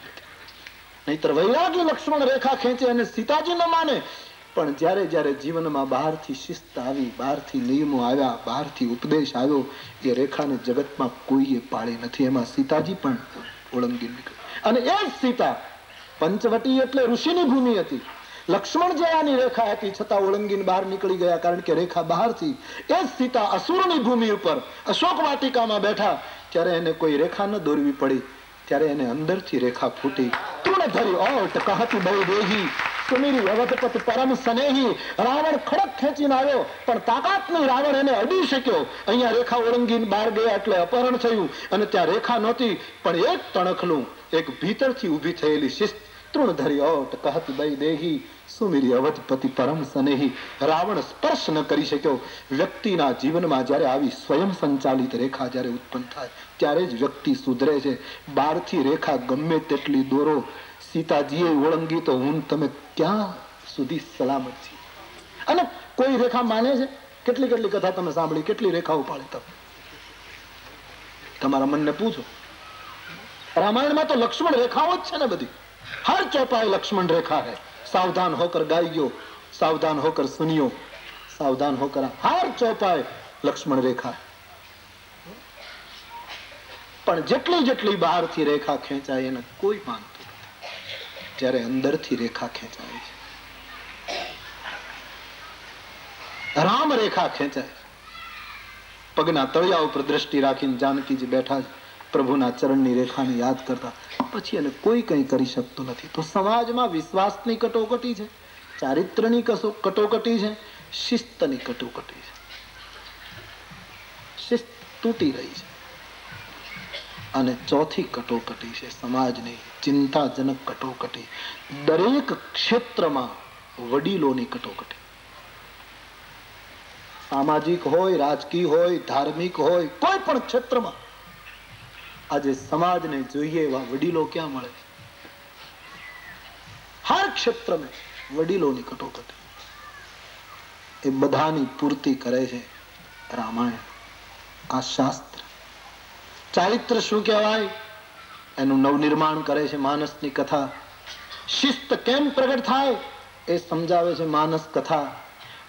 નહીતર વૈરાગ્ય લક્ષ્મણ રેખા ખેંચે અને સીતાજી ન માને પણ જ્યારે જ્યારે જીવનમાં બહારથી શિસ્ત આવી, બહારથી નિયમો આવ્યા, બહારથી ઉપદેશ આવ્યો, એ રેખાને જગતમાં કોઈએ પાળી નથી. એમાં સીતાજી પણ ઓળંગી નીકળી. અને એ જ સીતા પંચવટી એટલે ઋષિની ભૂમિ હતી. લક્ષ્મણ જયાની રેખા હતી, છતાં ઓળંગીને બહાર નીકળી ગયા કારણ કે રેખા બહારથી. એ જ સીતા અસુરની ભૂમિ ઉપર, અશોક વાટિકામાં બેઠા. ત્યારે એને કોઈ રેખા ન દોરવી પડી, ત્યારે એને અંદરથી રેખા ફૂટી. તૃણધરી ઓટ કહતી બહુ દેહી. સુમીરી અવધપત પરમ સ્નેહી, રાવણ ખડક ખેંચીને આવ્યો, પણ તાકાત નહીં રાવણ એને અડી શક્યો. અહીંયા રેખા ઓળંગીને બહાર ગયા એટલે અપહરણ થયું અને ત્યાં રેખા નહોતી, પણ એક તણખલું, એક ભીતરથી ઊભી થયેલી શિસ્ત, તૃણધરી ઓટ કહત બઈ દેહી, સુમીરી અવધપતિ પરમ સ્નેહી, રાવણ સ્પર્શ ન કરી શક્યો. વ્યક્તિના જીવનમાં જ્યારે આવી સ્વયં સંચાલિત રેખા જ્યારે ઉત્પન્ન થાય, ત્યારે જ વ્યક્તિ સુધરે છે. બહારથી રેખા ગમે તેટલી દોરો, સીતાજીએ ઓળંગી તો હું તમે ક્યાં સુધી સલામત છીએ? અને કોઈ રેખા માને છે? કેટલી કેટલી કથા તમે સાંભળી, કેટલી રેખા ઉપાડી તમે? તમારા મનને પૂછો. રામાયણમાં તો લક્ષ્મણ રેખાઓ જ છે ને બધી. હર ચોપાએ લક્ષ્મણ રેખા હે. સાવધાન હોકર ગાઈયો, સાવધાન હોકર સુનિયો, સાવધાન હોકર હર ચોપાએ લક્ષ્મણ રેખા પણ જેટલી જેટલી બહારથી રેખા ખેંચાય એને કોઈ માન જ્યારે અંદરથી રેખા ખેંચાય છે. રામ રેખા ખેંચાય પગના તળિયા ઉપર દ્રષ્ટિ રાખીને જાનકીજી બેઠા પ્રભુના ચરણની રેખાને યાદ કરતા, પછી એને કોઈ કંઈ કરી શકતો નથી. તો સમાજમાં વિશ્વાસની કટોકટી છે, ચારિત્રની કટોકટી છે, શિસ્તની કટોકટી છે. શિસ્ત તૂટી રહી છે. અને ચોથી કટોકટી છે સમાજની ચિંતાજનક કટોકટી. દરેક ક્ષેત્રમાં વડીલોની કટોકટી. સામાજિક હોય, રાજકીય હોય, ધાર્મિક હોય, કોઈ પણ ક્ષેત્રમાં આજે સમાજને જોઈએ એવા વડીલો ક્યાં મળે? હર ક્ષેત્ર વડીલોની કટોકટી. એ બધાની પૂર્તિ કરે છે રામાયણ. આ શાસ્ત્ર. ચારિત્ર શું કહેવાય? એનું નવનિર્માણ કરે છે માનસની કથા. શિસ્ત કેમ પ્રગટ થાય એ સમજાવે છે માનસ કથા.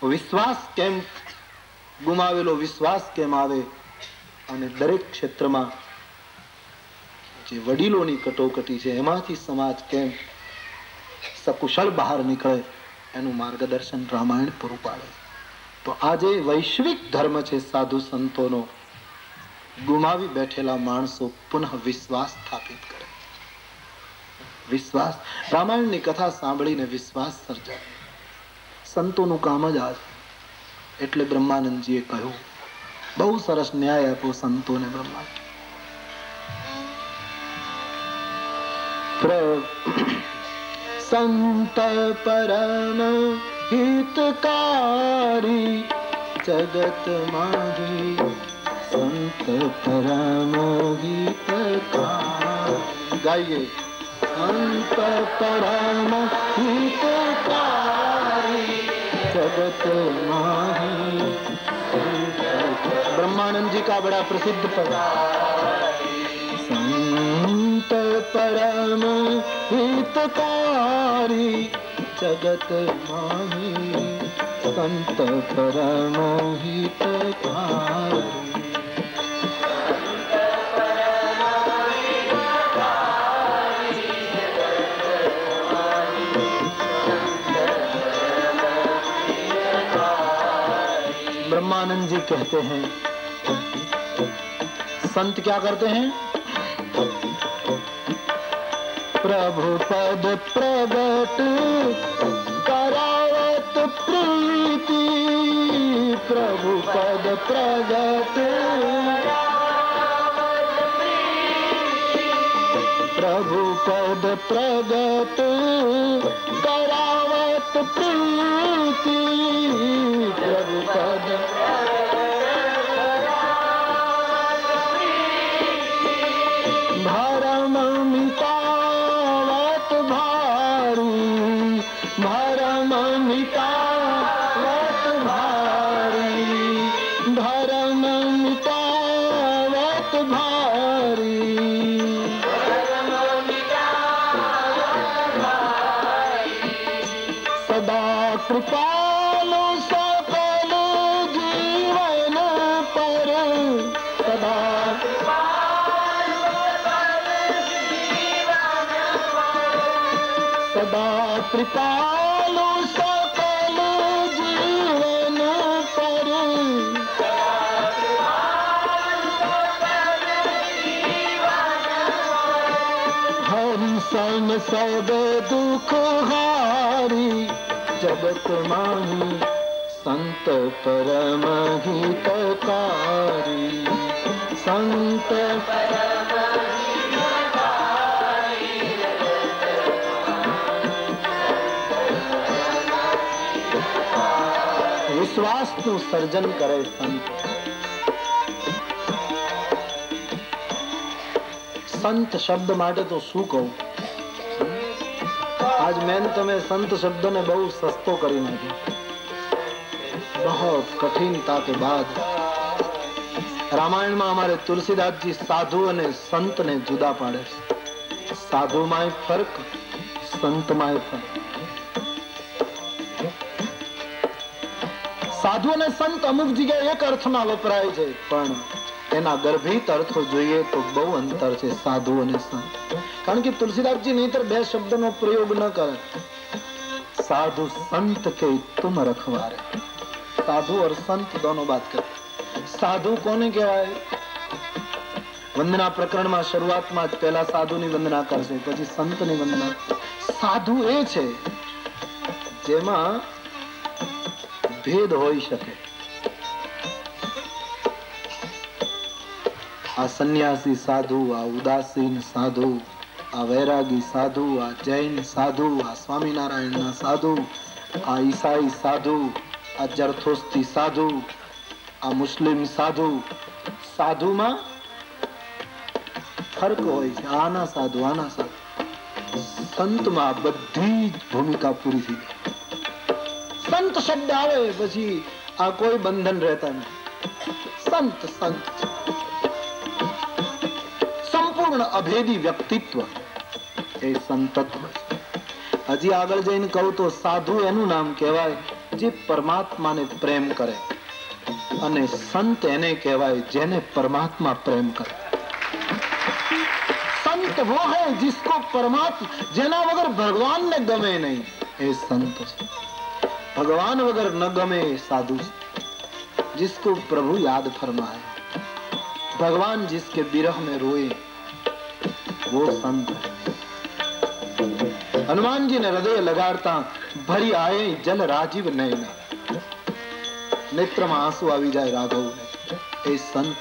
વિશ્વાસ કેમ, ગુમાવેલો વિશ્વાસ કેમ આવે અને દરેક ક્ષેત્રમાં જે વડીલોની કટોકટી છે એમાંથી સમાજ કેમ સકુશળ બહાર નીકળે એનું માર્ગદર્શન રામાયણ પૂરું પાડે. તો આજે વૈશ્વિક ધર્મ છે સાધુ સંતોનો ગુમાવી બેઠેલા માણસો પુનઃ વિશ્વાસ સ્થાપિત કરે. વિશ્વાસ, રામાયણની કથા સાંભળીને વિશ્વાસ સર્જાય. સંતોનું કામ જ આ એટલે બ્રહ્માનંદજીએ કહ્યું, બહુ સરસ ન્યાય આપ્યો સંતોને બ્રહ્મા સંત પરમ હિતકારી જગત માહી संत परमोहित गाइए। संत परमोहित जगत माही। ब्रह्मानंद जी का बड़ा प्रसिद्ध पद। संत परम हितकारी जगत माही। संत परम हितकारी कहते हैं? संत क्या करते हैं? प्रभु पद प्रगट करावत प्रीति। प्रभु पद प्रगट प्रभु पद प्रगट करावत प्रीति परम हितकारी संत વિશ્વાસનું સર્જન કરે સંત સંત શબ્દ માટે તો શું કહું આજ મેન તમે સંત શબ્દને બહુ સસ્તો કરી નાખ્યો બહુ કઠિનતા કે બાદ. રામાયણમાં અમારે તુલસીદાસજી સાધુ અને સંતને જુદા પાડે છે. સાધુમાં ફરક સંતમાં ફરક. સાધુ અને સંત અમુક જગ્યાએ એક અર્થમાં વપરાય છે, પણ એના ગર્ભિત અર્થો જોઈએ તો બહુ અંતર છે સાધુ અને સંત. કારણ કે તુલસીદાસજી નહીતર બે શબ્દનો પ્રયોગ ન કરે. સાધુ સંત કે તુમ રખવારે. साधु और संत दोनों बात કરે સાધુ કોને કહેવાય વંદના પ્રકરણમાં શરૂઆતમાં જ પહેલા સાધુની વંદના કરશે પછી સંતની વંદના સાધુ એ છે જેમાં ભેદ હોઈ શકે આ સંન્યાસી સાધુ આ ઉદાસીન સાધુ આ વૈરાગી સાધુ આ જૈન સાધુ આ સ્વામિનારાયણના સાધુ આ ઈસાઈ સાધુ આ જરથોસ્તી સાધુ, આ મુસ્લિમ સાધુ, સાધુમાં ફરક હોય છે. આના સાધુ આના સાધુ. સંતમાં બધી જ ભૂમિકા પૂરી થઈ સંત શબ્દ આવે, પછી આ કોઈ બંધન રહેતા નથી. સંત સંત. સંપૂર્ણ અભેદી વ્યક્તિત્વ એ સંતત્વ હજી આગળ જઈને કહું તો સાધુ એનું નામ કહેવાય. જે પરમાત્માને પ્રેમ કરે અને સંત એને કહેવાય જેને પરમાત્મા પ્રેમ કરે संत वो है जिसको परमात्मा જેના વગર ભગવાન ને ગમે નહીં એ સંત છે ભગવાન વગર ન ગમે એ સાધુ છે जिसको प्रभु याद फरमाए भगवान जिसके विरह में रोए वो संत है હનુમાનજી ને હૃદય લગાડતા ભરી આયે જલ રાજીવ નયન નેત્રમાં આંસુ આવી જાય રાઘવ એ સંત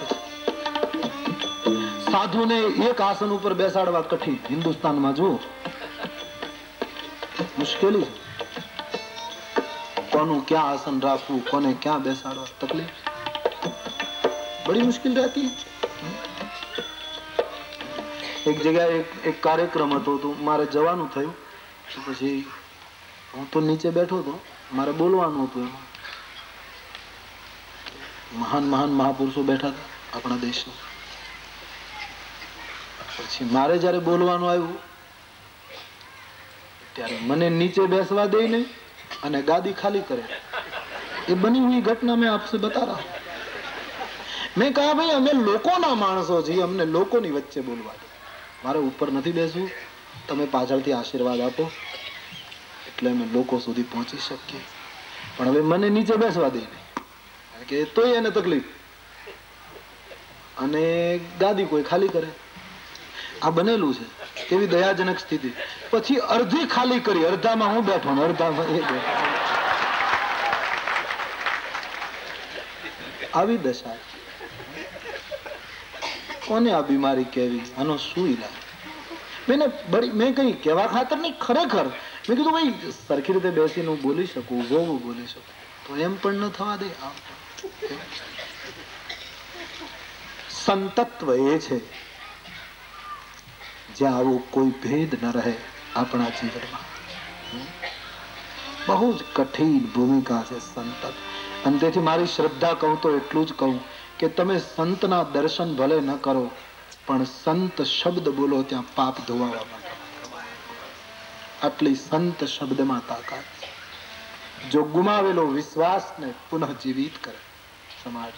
સાધુને એક આસન ઉપર બેસાડવા કઠિન હિન્દુસ્તાનમાં જુઓ મુશ્કેલી કોનું ક્યાં આસન રાખવું કોને ક્યાં બેસાડવા તકલીફ બડી મુશ્કેલ રહેતી એક જગ્યાએ એક કાર્યક્રમ હતો મારે જવાનું થયું પછી હું તો નીચે બેઠો હતો. મારે બોલવાનું હતું એમાં. મહાન મહાન મહાપુરુષો બેઠા હતા આપણા દેશના. પછી મારે જ્યારે બોલવાનું આવ્યું, ત્યારે મને નીચે બેસવા દે નહીં અને ગાદી ખાલી કરે. એ બની હુઈ ઘટના મેં આપસે બતા રહા મેં કહા ભાઈ, અમે લોકોના માણસો છીએ, અમને લોકોની વચ્ચે બોલવા દે. મારે ઉપર નથી બેસવું. તમે પાછળથી આશીર્વાદ આપો. એટલે અમે લોકો સુધી પહોંચી શકીએ. પણ હવે મને નીચે બેસવા દે નહીં. કે તોય એને તકલીફ. અને ગાદી કોઈ ખાલી કરે. આ બનેલું છે. કેવી દયાજનક સ્થિતિ. પછી અડધી ખાલી કરી, અડધામાં હું બેઠો અડધામાં એ આવી દશા. કોને આ બીમારી કેવી આનો શું ઈલાજ? મેં ને મેં કંઈ કહેવા ખાતર નહીં, ખરેખર. મેં કીધું, ભાઈ, સરખી રીતે બેસીને હું બોલી શકું ઊભો બોલી શકું. તો એમ પણ ન થવા દે. આમ સંતત્વ એ છે, જ્યાં આવો કોઈ ભેદ ન રહે આપણા જીવનમાં. બહુ જ કઠિન ભૂમિકા છે સંતત અને તેથી મારી શ્રદ્ધા કહું તો એટલું જ કહું કે તમે સંતના દર્શન ભલે ન કરો પણ સંત શબ્દ બોલો ત્યાં પાપ ધોવાવા માટે આટલી સંત શબ્દમાં તાકાત. જો ગુમાવેલો વિશ્વાસને પુનઃ કરે સમાજ.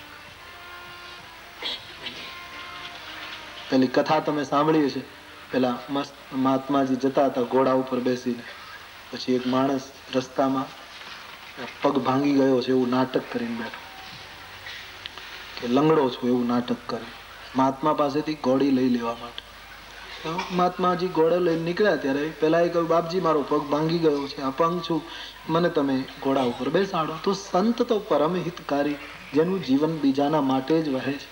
પેલી કથા તમે સાંભળી છે પેલા મસ્ત મહાત્માજી જતા હતા ઘોડા ઉપર બેસીને. પછી એક માણસ રસ્તામાં પગ ભાંગી ગયો છે એવું નાટક કરીને બેઠો. કે લંગડો છું એવું નાટક કરે મહાત્મા પાસેથી ઘોડી લઈ લેવા માટે. મહાત્માજી ઘોડો લઈને નીકળ્યા ત્યારે પેલા એ કહ્યું, બાપજી, મારો પગ ભાંગી ગયો છે અપંગ છું. મને તમે ઘોડા ઉપર બેસાડો. તો સંત તો પરમ હિતકારી, જેનું જીવન બીજાના માટે જ વહે છે.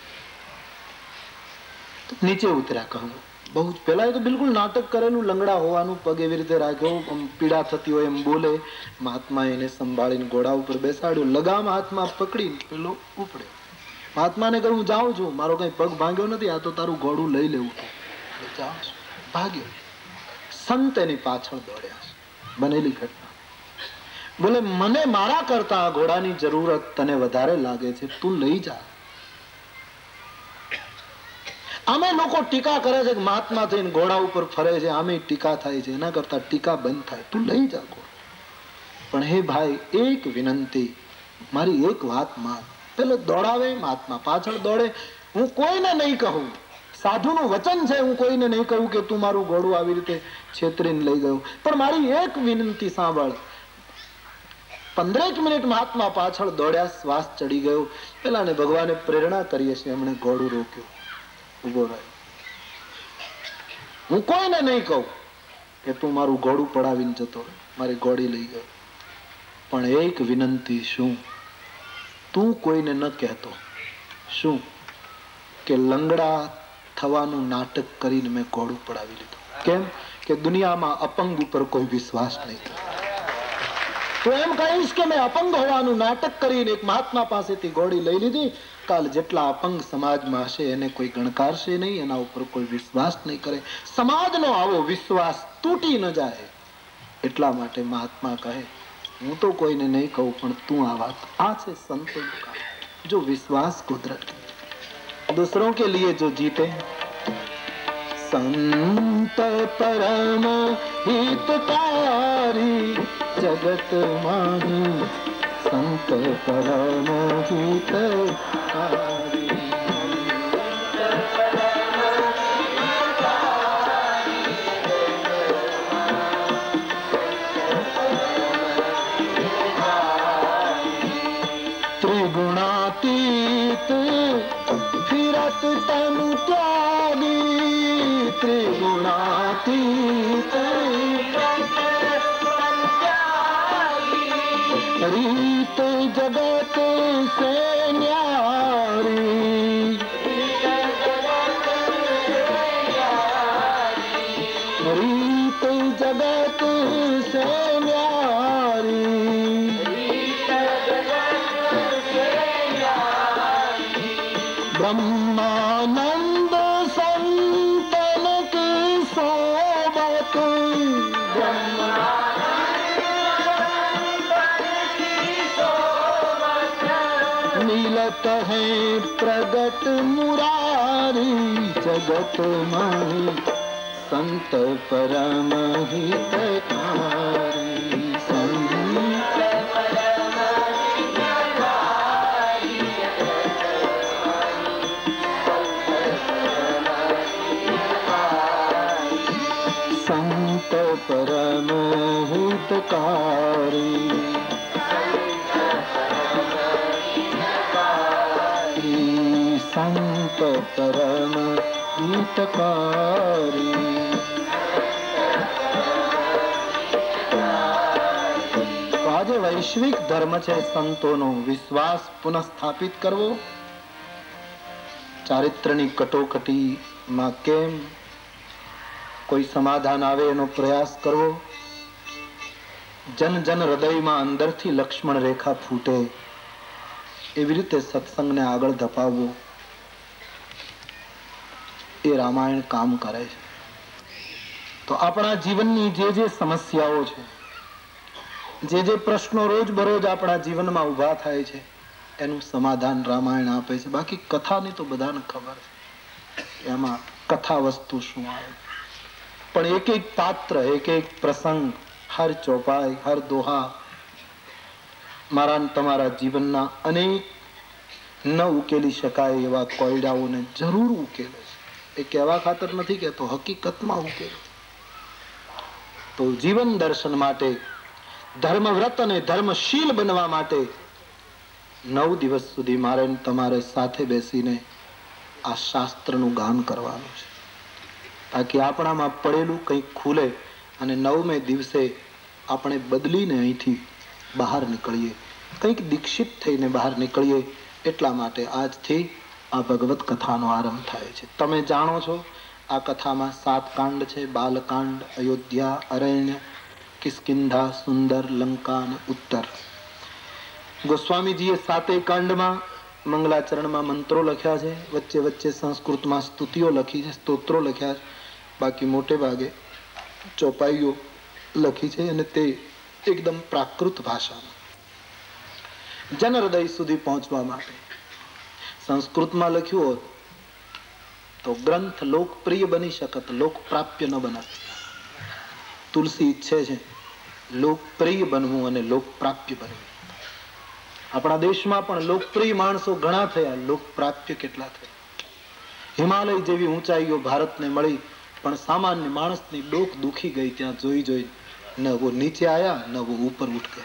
નીચે ઉતર્યા કહું બહુ જ એ તો બિલકુલ નાટક કરેલું, લંગડા હોવાનું પગ એવી રીતે રાખ્યો પીડા થતી હોય એમ બોલે. મહાત્મા એને સંભાળીને ઘોડા ઉપર બેસાડ્યો, લગામ હાથમાં પકડીને પેલો ઉપડ્યો. મહાત્માને કહ્યું હું જાઉં છું, મારો કઈ પગ ભાંગ્યો નથી, આ તો તારું ઘોડું લઈ લેવું. ભાગ્યો. સંત એની પાછળ દોડ્યા બનેલી ઘટના. બોલે, મને મારા કરતા ઘોડાની જરૂરત તને વધારે લાગે છે. તું લઈ જા. અમે લોકો ટીકા કરે છે મહાત્મા થઈને ઘોડા ઉપર ફરે છે. આમે ટીકા થાય છે. એના કરતા ટીકા બંધ થાય. તું લઈ જા પણ હે ભાઈ, એક વિનંતી. મારી એક વાત માન. પેલો દોડાવે, મહાત્મા પાછળ દોડે. હું કોઈને નહીં કહું. સાધુનું વચન છે, હું કોઈને નહીં કહું કે તું મારું ઘોડું આવી રીતે છેતરીને લઈ ગયો. પણ મારી એક વિનંતી સાંભળ. પંદરેક મિનિટ મહાત્મા પાછળ દોડ્યા, શ્વાસ ચડી ગયો. પેલા ને ભગવાને પ્રેરણા કરીએ છીએ એમણે ઘોડું રોક્યું. ઊભો રહ્યો. હું કોઈને નહીં કહું કે તું મારું ઘોડું પડાવીને જતો. મારી ઘોડી લઈ ગયો. પણ એક વિનંતી શું? તું કોઈને ન કહેતો. શું? કે લંગડા થવાનું નાટક કરીને મેં ઘોડું પડાવી લીધું. કેમ? કે દુનિયામાં અપંગ ઉપર કોઈ વિશ્વાસ નહીં તો એમ કહીશ કે મેં અપંગ હોવાનું નાટક કરીને એક મહાત્મા પાસેથી ઘોડી લઈ લીધી. કાલ જેટલા અપંગ સમાજમાં હશે, એને કોઈ ગણકારશે નહીં, એના ઉપર કોઈ વિશ્વાસ નહીં કરે. સમાજનો આવો વિશ્વાસ તૂટી ન જાય. એટલા માટે મહાત્મા કહે હું તો કોઈને નહીં કહું પણ તું આ વાત આ છે સંતોનું કામ જો વિશ્વાસ કુદરત दूसरों के लिए जो जीते संत परम हितकारी जगत माही संत परम हितकारी ગુણાતીત રીત જગત સે પ્રગટ મુરારી જગત માહી સંત પરમહિત સંત પરમહિતકારી પરમ ગીતકારી આજે વૈશ્વિક ધર્મ છે સંતોનો વિશ્વાસ પુનઃસ્થાપિત કરવો. ચારિત્રની કટોકટીમાં કેમ કોઈ સમાધાન આવે એનો પ્રયાસ કરવો? જન જન હૃદયમાં અંદરથી લક્ષ્મણ રેખા ફૂટે. એવી રીતે સત્સંગને આગળ ધપાવવો. એ રામાયણ કામ કરે છે. તો આપણા જીવનની જે જે સમસ્યાઓ છે, જે જે પ્રશ્નો રોજ બરોજ આપણા જીવનમાં ઊભા થાય છે, એનું સમાધાન રામાયણ આપે છે. બાકી કથાની તો બધાને ખબર છે એમાં કથા વસ્તુ શું આવે. પણ એક એક પાત્ર, એક એક પ્રસંગ, હર ચોપાઈ, હર દોહા, મારા તમારા જીવનના અનેક ન ઉકેલી શકાય એવા કોયડાઓને જરૂર ઉકેલે. એ કહેવા ખાતર નથી કહેતો હકીકતમાં ઉકેલ તો જીવન દર્શન માટે, ધર્મવ્રત અને ધર્મશીલ બનવા માટે નવ દિવસ સુધી મારે તમારે સાથે બેસીને આ શાસ્ત્રનું ગાન કરવાનું છે. તાકી આપણામાં પડેલું કંઈક ખુલે અને નવમે દિવસે આપણે બદલીને અહીંથી બહાર નીકળીએ. કંઈક દીક્ષિત થઈને બહાર નીકળીએ એટલા માટે આજથી આ ભગવત કથાનો આરંભ થાય છે. તમે જાણો છો, આ કથામાં સાત કાંડ છે. બાલકાંડ, અયોધ્યા, અરણ્ય કિસ્કિંધા સુંદર, લંકા અને ઉત્તર. ગોસ્વામીજીએ સાતેય કાંડમાં મંગલાચરણમાં મંત્રો લખ્યા છે. વચ્ચે વચ્ચે સંસ્કૃતમાં સ્તુતિઓ લખી છે, સ્તોત્રો લખ્યા છે. બાકી મોટે ભાગે ચોપાઈઓ લખી છે અને તે એકદમ પ્રાકૃત ભાષામાં. જનહૃદય સુધી પહોંચવા માટે સંસ્કૃતમાં લખ્યું હોત, તો ગ્રંથ લોકપ્રિય બની શકત, લોકપ્રાપ્ય ન બનત. તુલસી ઈચ્છે છે, લોકપ્રિય બનવું અને લોકપ્રાપ્ય બનવું. આપણા દેશમાં પણ લોકપ્રિય માણસો ઘણા થયા, લોકપ્રાપ્ય કેટલા થયા. હિમાલય જેવી ઊંચાઈઓ ભારતને મળી, પણ સામાન્ય માણસની ડોક દુખી ગઈ ત્યાં જોઈ જોઈ ન વો નીચે આયા, ન વો ઉપર ઉઠ ગયા.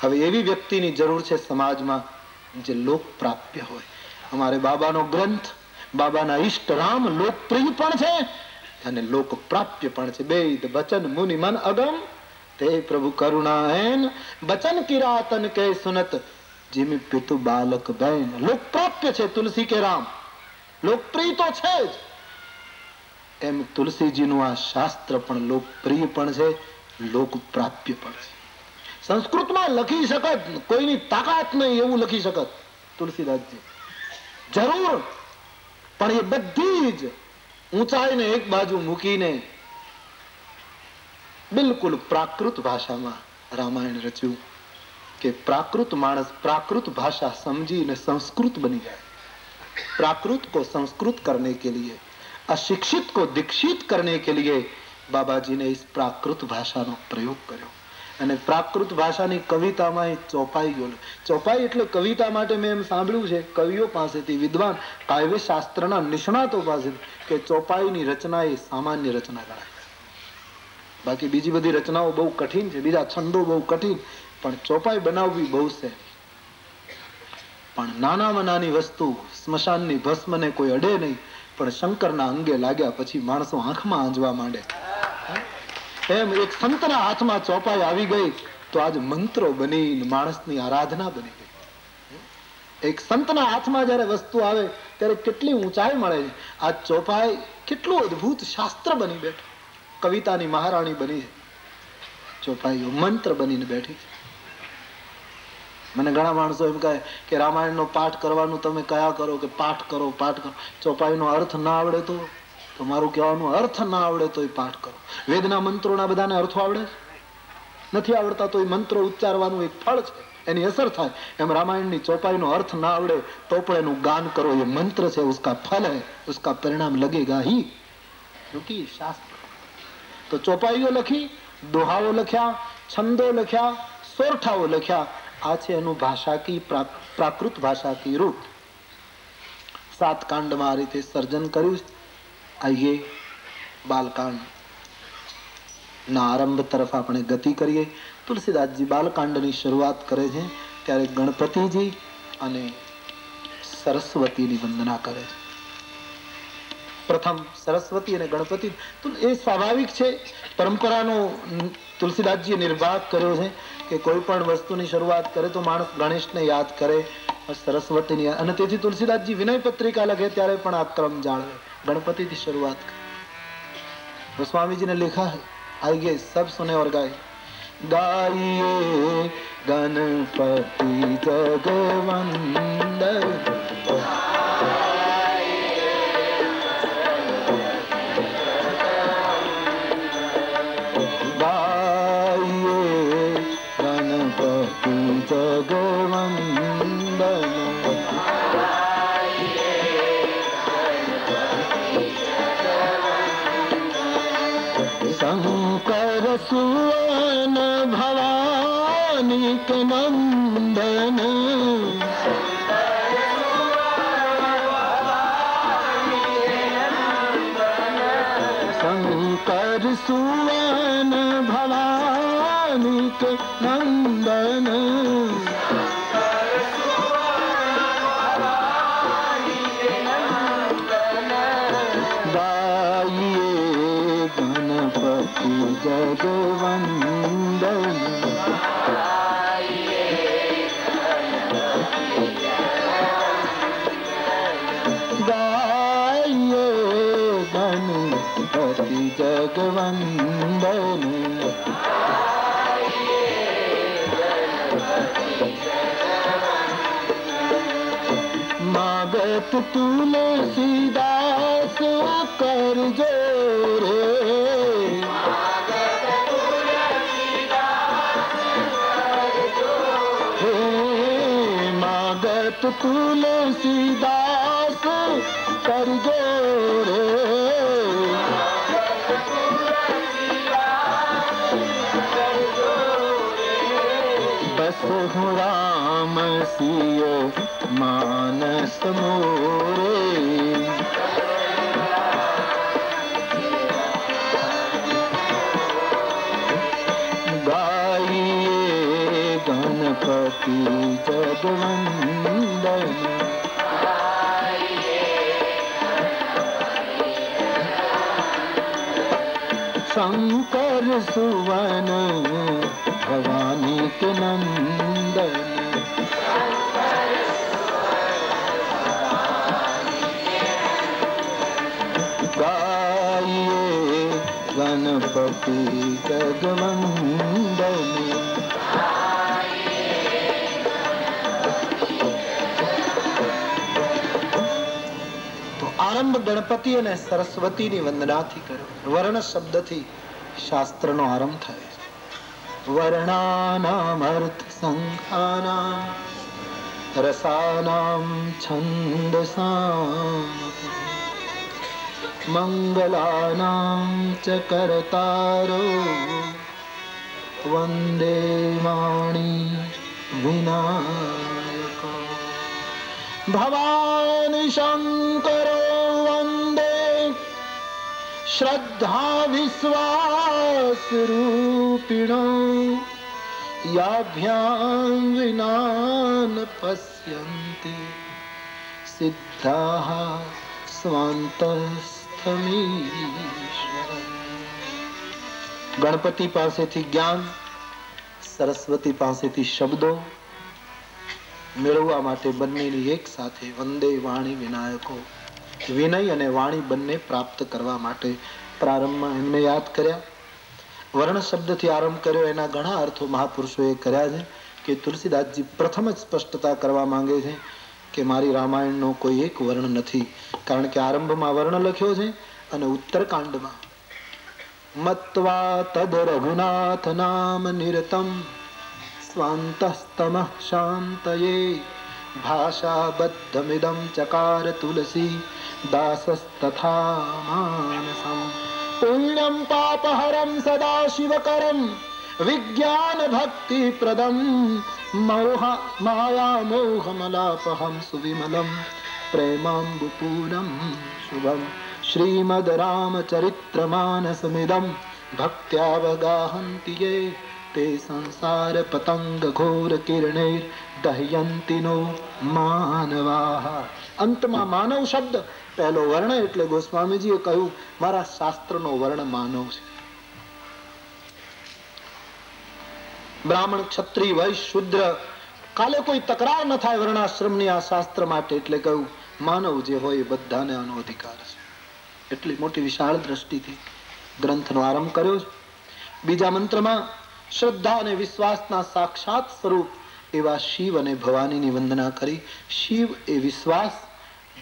હવે એવી વ્યક્તિની જરૂર છે સમાજમાં જે લોકપ્રાપ્ય હોય. અમારે બાબાનો ગ્રંથ, બાબાના ઈષ્ટ રામ લોકપ્રિય પણ છે અને લોકપ્રાપ્ય પણ છે. બે વચન, મુનિ, મન, અગમ, તે પ્રભુ કરુણાએન બચન કિરાતન કે સુનત. જેમી પિતુ, બાલક બેન લોકપ્રાપ્ય છે તુલસી કે રામ. લોકપ્રિય તો છે જ. એમ તુલસીજીનું આ શાસ્ત્ર પણ લોકપ્રિય પણ છે લોકપ્રાપ્ય પણ છે. સંસ્કૃતમાં લખી શકત કોઈની તાકાત નહીં એવું લખી શકત તુલસીદાસજી જરૂર પણ એ બધી જ ઊંચાઈને એક બાજુ મૂકીને બિલકુલ પ્રાકૃત ભાષામાં રામાયણ રચ્યું કે પ્રાકૃત માણસ પ્રાકૃત ભાષા સમજીને સંસ્કૃત બની જાય प्राकृत को संस्कृत करने के लिए अशिक्षित को दीक्षित करने के लिए બાબાજી ને ઇસ પ્રાકૃત ભાષાનો પ્રયોગ કર્યો અને પ્રાકૃત ભાષાની કવિતામાં એ ચોપાઈ ગયો. ચોપાઈ એટલે કવિતા માટે મેં એમ સાંભળ્યું છે, કવિઓ પાસેથી વિદ્વાન કાવ્ય નિષ્ણાતો પાસેથી કે ચોપાઈની રચના એ સામાન્ય રચના ગણાય. બાકી બીજી બધી રચનાઓ બહુ કઠિન છે, બીજા છંદો બહુ કઠિન, પણ ચોપાઈ બનાવવી બહુ છે. પણ નાનામાં નાની વસ્તુ, સ્મશાનની ભસ્મને કોઈ અડે નહીં, પણ શંકરના અંગે લાગ્યા પછી માણસો આંખમાં આંજવા માંડે. એમ એક સંતના હાથમાં ચોપાઈ આવી ગઈ તો આજ મંત્રો બની માણસની આરાધના બની ગઈ. એક સંતના હાથમાં જ્યારે વસ્તુ આવે ત્યારે કેટલી ઊંચાઈ મળે છે. આ ચોપાઈ કેટલું અદ્ભુત શાસ્ત્ર બની બેઠું. કવિતાની મહારાણી બની છે. ચોપાઈઓ મંત્ર બનીને બેઠી મને ઘણા માણસો એમ કહે કે રામાયણનો પાઠ કરવાનું તમે કયા કરો કે પાઠ કરો પાઠ કરો. ચોપાઈનો અર્થ ના આવડે તો તો મારું કહેવાનું અર્થ ના આવડે તો એ પાઠ કરો. વેદના મંત્રોના બધાને અર્થો આવડે નથી આવડતા તો એ મંત્રો ઉચ્ચારવાનું એક ફળ છે. એની અસર થાય. એમ રામાયણની ચોપાઈનો અર્થ ના આવડે તો પણ એનું ગાન કરો. એ મંત્ર છે, ઉસકા ફલ હૈ, ઉસકા પરિણામ લગેગા હી. ક્योंकि શાસ્ત્ર. તો ચોપાઈઓ લખી, દોહાઓ લખ્યા, છંદો લખ્યા, સોરઠાઓ લખ્યા. આ છે એનું ભાષા કી પ્રાકૃત ભાષા કી રૂપ. સાત કાંડમાં આ રીતે સર્જન કર્યું આઈએ બાલકાંડના આરંભ તરફ આપણે ગતિ કરીએ. તુલસીદાસજી બાલકાંડની શરૂઆત કરે છે ત્યારે ગણપતિજી અને સરસ્વતીની વંદના કરે છે. પ્રથમ સરસ્વતી અને ગણપતિ એ સ્વાભાવિક છે. પરંપરાનો તુલસીદાસજીએ નિર્વાહ કર્યો છે કે કોઈ પણ વસ્તુની શરૂઆત કરે તો માણસ ગણેશને યાદ કરે, સરસ્વતીની. અને તેથી તુલસીદાસજી વિનય પત્રિકા લખે ત્યારે પણ આ ક્રમ જાળવે. गणपति की शुरुआत तो स्वामी जी ने लिखा है, आइए सब सुने और गाए। गाइए गणपति जगवंदन। go के تلسي داس ڪر جو ري. هيت تلسي داس ڪر جو ري. بس هو مان गणपति जगवंदन शंकर सुवन भवानी के नंदन गणपति जगमंदन તો આરંભ ગણપતિ અને સરસ્વતીની વંદનાથી કર્યો વર્ણ શબ્દથી શાસ્ત્રનો આરંભ થાય છે વર્ણાનામ અર્થ સંખ્યાનામ રસાનામ છંદસામ मङ्गलानां च कर्तारो। वन्दे वाणि विनायक। भवान् शङ्करो वन्दे। श्रद्धा विश्वासरूपिभ्यां पश्यन्ति। सिद्धाः स्वान्तः ગણપતિ પાસેથી જ્ઞાન, સરસ્વતી પાસેથી શબ્દો મેળવવા માટે બંનેની એક સાથે વંદે વાણી વિનાયકો, વિનય અને વાણી બંને પ્રાપ્ત કરવા માટે પ્રારંભમાં એમને યાદ કર્યા. વર્ણ શબ્દથી આરંભ કર્યો, એના ઘણા અર્થો મહાપુરુષોએ કર્યા છે કે તુલસીદાસજી પ્રથમ જ સ્પષ્ટતા કરવા માંગે છે કે મારી રામાયણનો કોઈ એક વર્ણ નથી, કારણ કે આરંભમાં વર્ણ લખ્યો છે અને ઉત્તરકાંડમાં, મત્વા તદ રઘુનાથ નામ નિરતમ, સ્વાંતસ્તમ શાંતયે ભાષાબદ્ધમિદં ચકાર તુલસી, દાસસ્તથા માનસમ. પુણ્યમ પાપહરમ સદા શિવકરમ વિજ્ઞાન ભક્તિ પ્રદમ મોહ માયા મોહમલાપહમ સુવિમલમ પ્રેમાંબુપૂરમ શુભમ શ્રીમદ રામચરિત્રમાનસમિદમ ભક્ત્યાવગાહંતિ યે તે સંસાર પતંગ ઘોર કિરણે દહયંતિનો માનવાહ અંતમાં માનવ શબ્દ પહેલો વર્ણ એટલે ગોસ્વામીજીએ કહ્યું મારા શાસ્ત્રનો વર્ણ માનવ છે બ્રાહ્મણ ક્ષત્રિય વૈશ્ય શુદ્ર, કાલે કોઈ તકરાર ન થાય વર્ણાશ્રમની આ શાસ્ત્ર માટે એટલે કહ્યું માનવ જે હોય એ બધાને આનો અધિકાર છે. એટલી મોટી વિશાળ દ્રષ્ટિથી ગ્રંથનો આરંભ કર્યો છે. બીજા મંત્રમાં, શ્રદ્ધા અને વિશ્વાસના સાક્ષાત સ્વરૂપ એવા શિવ અને ભવાનીની વંદના કરી. શિવ એ વિશ્વાસ,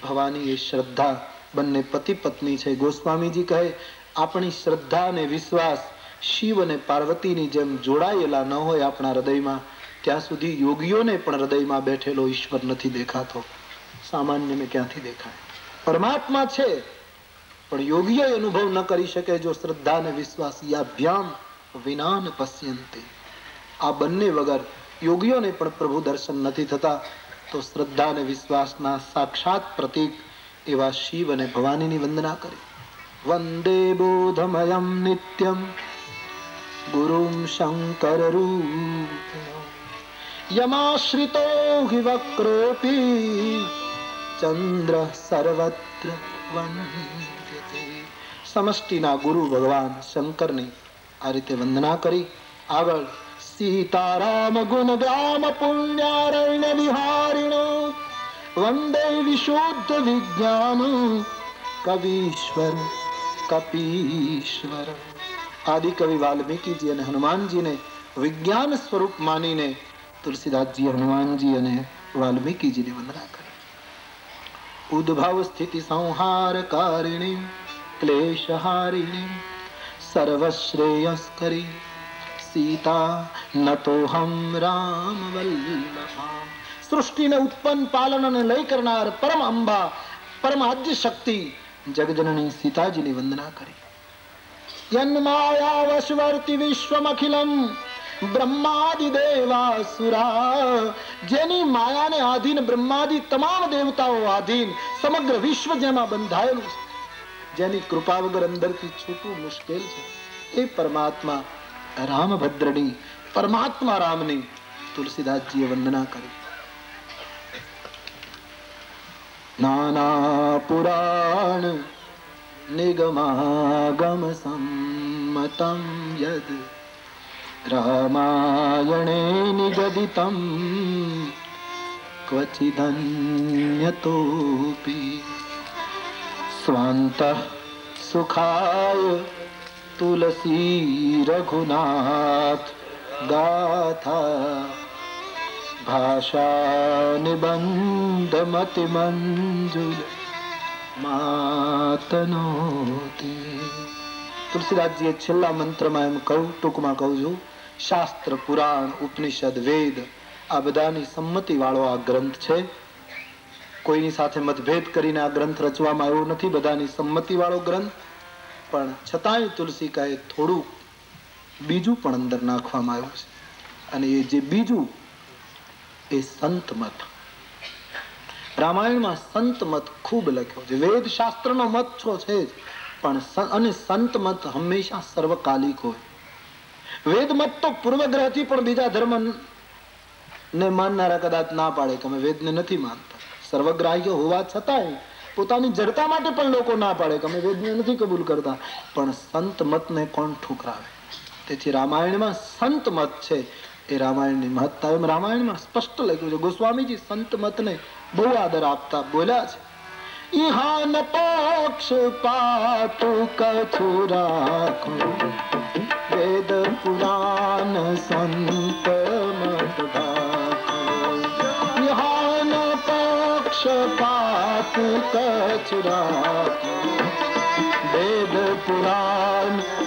ભવાની એ શ્રદ્ધા. બંને પતિ પત્ની છે. ગોસ્વામીજી કહે, આપણી શ્રદ્ધા અને વિશ્વાસ શિવ અને પાર્વતીની જેમ જોડાયેલા ન હોય આપણા હૃદયમાં, ત્યાં સુધી યોગીઓને પણ હૃદયમાં બેઠેલો ઈશ્વર નથી દેખાતો. સામાન્યને ક્યાંથી દેખાય? પરમાત્મા છે, પણ યોગીઓ અનુભવ ન કરી શકે જો શ્રદ્ધા અને વિશ્વાસ યાભ્યામ વિનાન પશ્યંતે. આ બંને વગર યોગીઓને પણ પ્રભુ દર્શન નથી થતા, તો શ્રદ્ધા અને વિશ્વાસના સાક્ષાત પ્રતીક એવા શિવ અને ભવાનીની વંદના કરી. વંદે બોધમયમ નિત્યમ. ગુરુમ શંકર યમાશ્રિતો હિ વક્રોપી ચંદ્ર સર્વત્ર વંદ્યતે સમષ્ટિના ગુરુ ભગવાન શંકરની આ રીતે વંદના કરી આગળ સીતારામ ગુણ ગ્રામ પુણ્યારણ્ય વિહારિણો વંદે વિશુદ્ધ વિજ્ઞાન કવીશ્વર કપીશ્વર આદિ કવિ વાલ્મીકીજી અને હનુમાનજીને વિજ્ઞાન સ્વરૂપ માનીને તુલસીદાસજી હનુમાનજી અને વાલ્મીકીજીને વંદના કરી ઉદ્ભવ સ્થિતિ સંહારકારિણી ક્લેશહારિણી સર્વશ્રેયસ્કરી સીતા નતોહમ રામ વલ્લભા સૃષ્ટિને ઉત્પન્ન પાલન અને કરનાર પરમ અંબા પરમાદ્ય શક્તિ જગજનની સીતાજીની વંદના કરી યન્માયા વશવર્તિ વિશ્વમખિલમ બ્રહ્માદિ દેવાસુરા જેની માયાને આધીન બ્રહ્માદિ તમામ દેવતાઓ આધીન સમગ્ર વિશ્વ જેમાં બંધાયેલું છે જેની કૃપા વગર અંદરથી છૂટવું મુશ્કેલ છે એ પરમાત્મા રામભદ્રની પરમાત્મા રામની તુલસીદાસજીએ વંદના કરી નાના પુરાણ निगमागमसम्मतं यद् रामायणे निगदितं क्वचिदन्यतोऽपि स्वान्तः सुखाय तुलसी रघुनाथ गाथा भाषा निबन्धमतिमञ्जूय માતનોતી. તુલસીદાસજીએ છેલ્લા મંત્રમાં એમ કહું, ટૂંકમાં કહું છું, શાસ્ત્ર, પુરાણ, ઉપનિષદ, વેદ, આ બધાની સંમતિ વાળો આ ગ્રંથ છે. કોઈની સાથે મતભેદ કરીને આ ગ્રંથ રચવામાં આવ્યો નથી, બધાની સંમતિ વાળો ગ્રંથ. પણ છતાંય તુલસી કહે થોડું બીજું પણ અંદર નાખવામાં આવ્યું છે. અને એ જે બીજું, એ સંત મત. રામાયણમાં સંત મત ખૂબ લખ્યો છે. વેદ શાસ્ત્રનો મત છો છે પણ અને સંત મત હંમેશા સર્વકાલિક હોય. વેદ મત તો પૂર્વગ્રહથી પણ બીજા ધર્મ ને માનનારા કદાચ ના પાડે, કે અમે વેદને નથી માનતા. સર્વગ્રાહ્ય હોવા છતાંય પોતાની જડતા માટે પણ લોકો ના પાડે, કે અમે વેદને નથી કબૂલ કરતા. પણ સંત મતને કોણ ઠુકરાવે? તેથી રામાયણમાં સંત મત છે. એ રામાયણની મહત્તા એમ રામાયણમાં સ્પષ્ટ લખ્યું છે. ગોસ્વામીજી સંત મતને બહુ આદર આપતા બોલ્યા છે ઇહાન પક્ષ પાતુ કછુ રાખો વેદ પુરાણ સંત મત ઇહાન પક્ષ પાતુ કછુ રાખો વેદ પુરાણ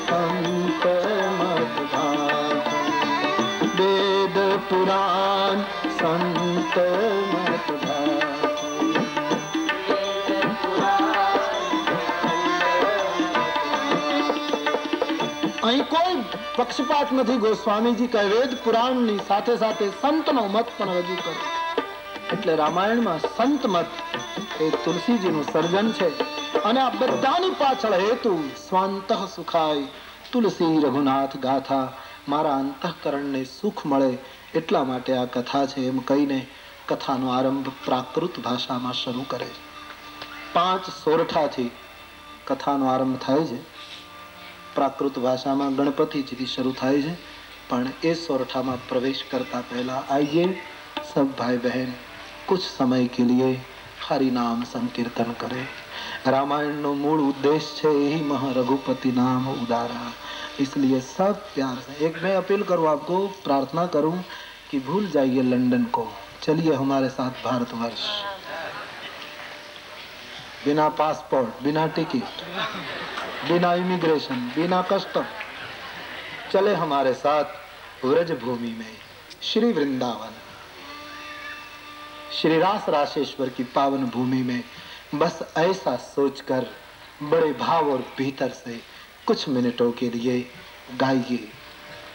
પક્ષપાત નથી, ગોસ્વામીજી કહે વેદ પુરાણની સાથે સાથે સંતનો મત પણ રજૂ કરે. એટલે રામાયણમાં સંત મત એ તુલસીજીનું સર્જન છે અને આ બધાની પાછળ હેતુ સ્વાંત સુખાય. તુલસી રઘુનાથ ગાથા, મારા અંતઃકરણને સુખ મળે એટલા માટે આ કથા છે એમ કહીને કથાનો આરંભ પ્રાકૃત ભાષામાં શરૂ કરે છે. પાંચ સોરઠાથી કથાનો આરંભ થાય છે. प्राकृत પ્રાકૃત ભાષામાં ગણપતિજીથી શરૂ થાય છે. પણ એ में प्रवेश करता पहला आइए सब भाई बहन कुछ समय के लिए હરિનામ સંકીર્તન કરે. રામાયણનો મૂળ ઉદ્દેશ છે ही મહા રઘુપતિ નામ ઉદારા. इसलिए सब प्यार से एक मैं अपील करूँ आपको प्रार्थना करूँ कि भूल जाइए लंदन को चलिए हमारे साथ भारतवर्ष बिना पासपोर्ट बिना टिकट बिना इमिग्रेशन, बिना कस्टम चले हमारे साथ व्रज भूमि में श्री वृंदावन। श्री रास राशेश्वर की पावन भूमि में बस ऐसा सोचकर बड़े भाव और भीतर से कुछ मिनटों के लिए गाइए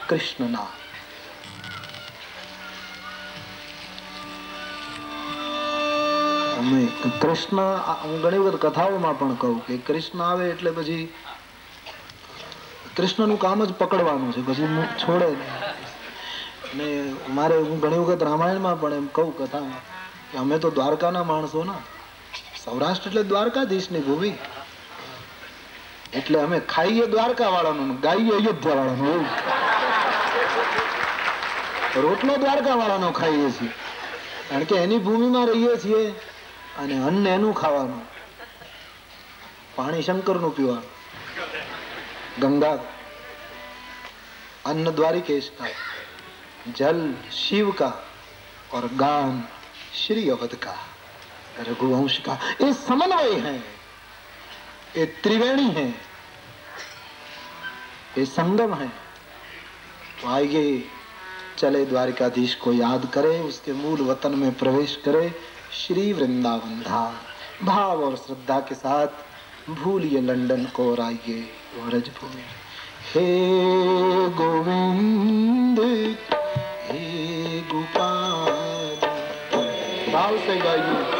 कृष्ण नाम અમે કૃષ્ણ, હું ઘણી વખત કથાઓમાં પણ કહું કે કૃષ્ણ આવે એટલે પછી કૃષ્ણનું કામ જ પકડવાનું છે, પછી છોડે ને મારે હું ઘણી વખત રામાયણમાં પણ એમ કહું કથામાં કે અમે તો દ્વારકાના માણસો ના. સૌરાષ્ટ્ર એટલે દ્વારકાધીશની ભૂમિ. એટલે અમે ખાઈએ દ્વારકા વાળાનું ગાઈએ અયોધ્યા વાળાનું એવું. રોટલો દ્વારકા વાળાનો ખાઈએ છીએ. કારણ કે એની ભૂમિમાં રહીએ છીએ. અને અન્ન એનું ખાવાનું પાણી શંકરનું પીવાનું ગંગા अन्न द्वारिकेश का जल शिव का और गान श्री अवध का रघुवंश का ये समन्वय है ये त्रिवेणी है ये संगम है तो आइए चले द्वारिकाधीश को याद करें उसके मूल वतन में प्रवेश करें श्री वृंदावन धाम। भाव और श्रद्धा के साथ भूलिए लंदन को और आइए व्रजभूमि हे गोविंद, हे गोपाल, भाव से गाइए।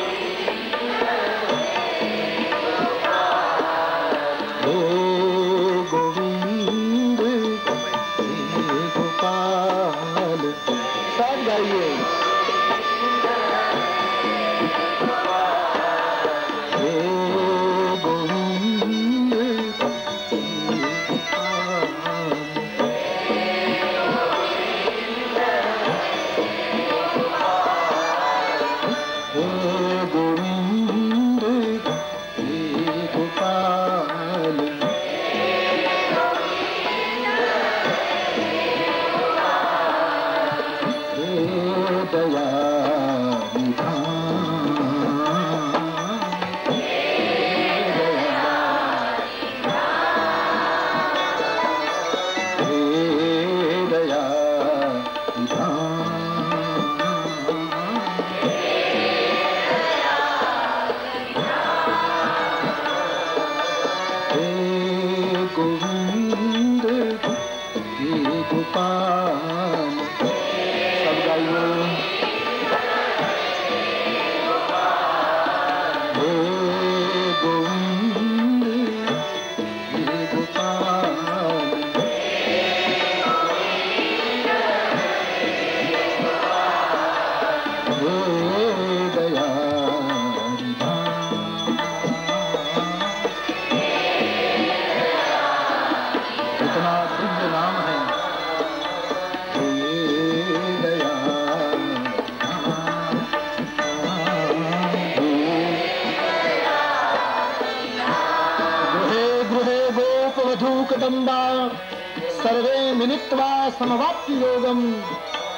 गोपवधूकदम्बा सर्वे मिलित्वा समवाप्ति योगम्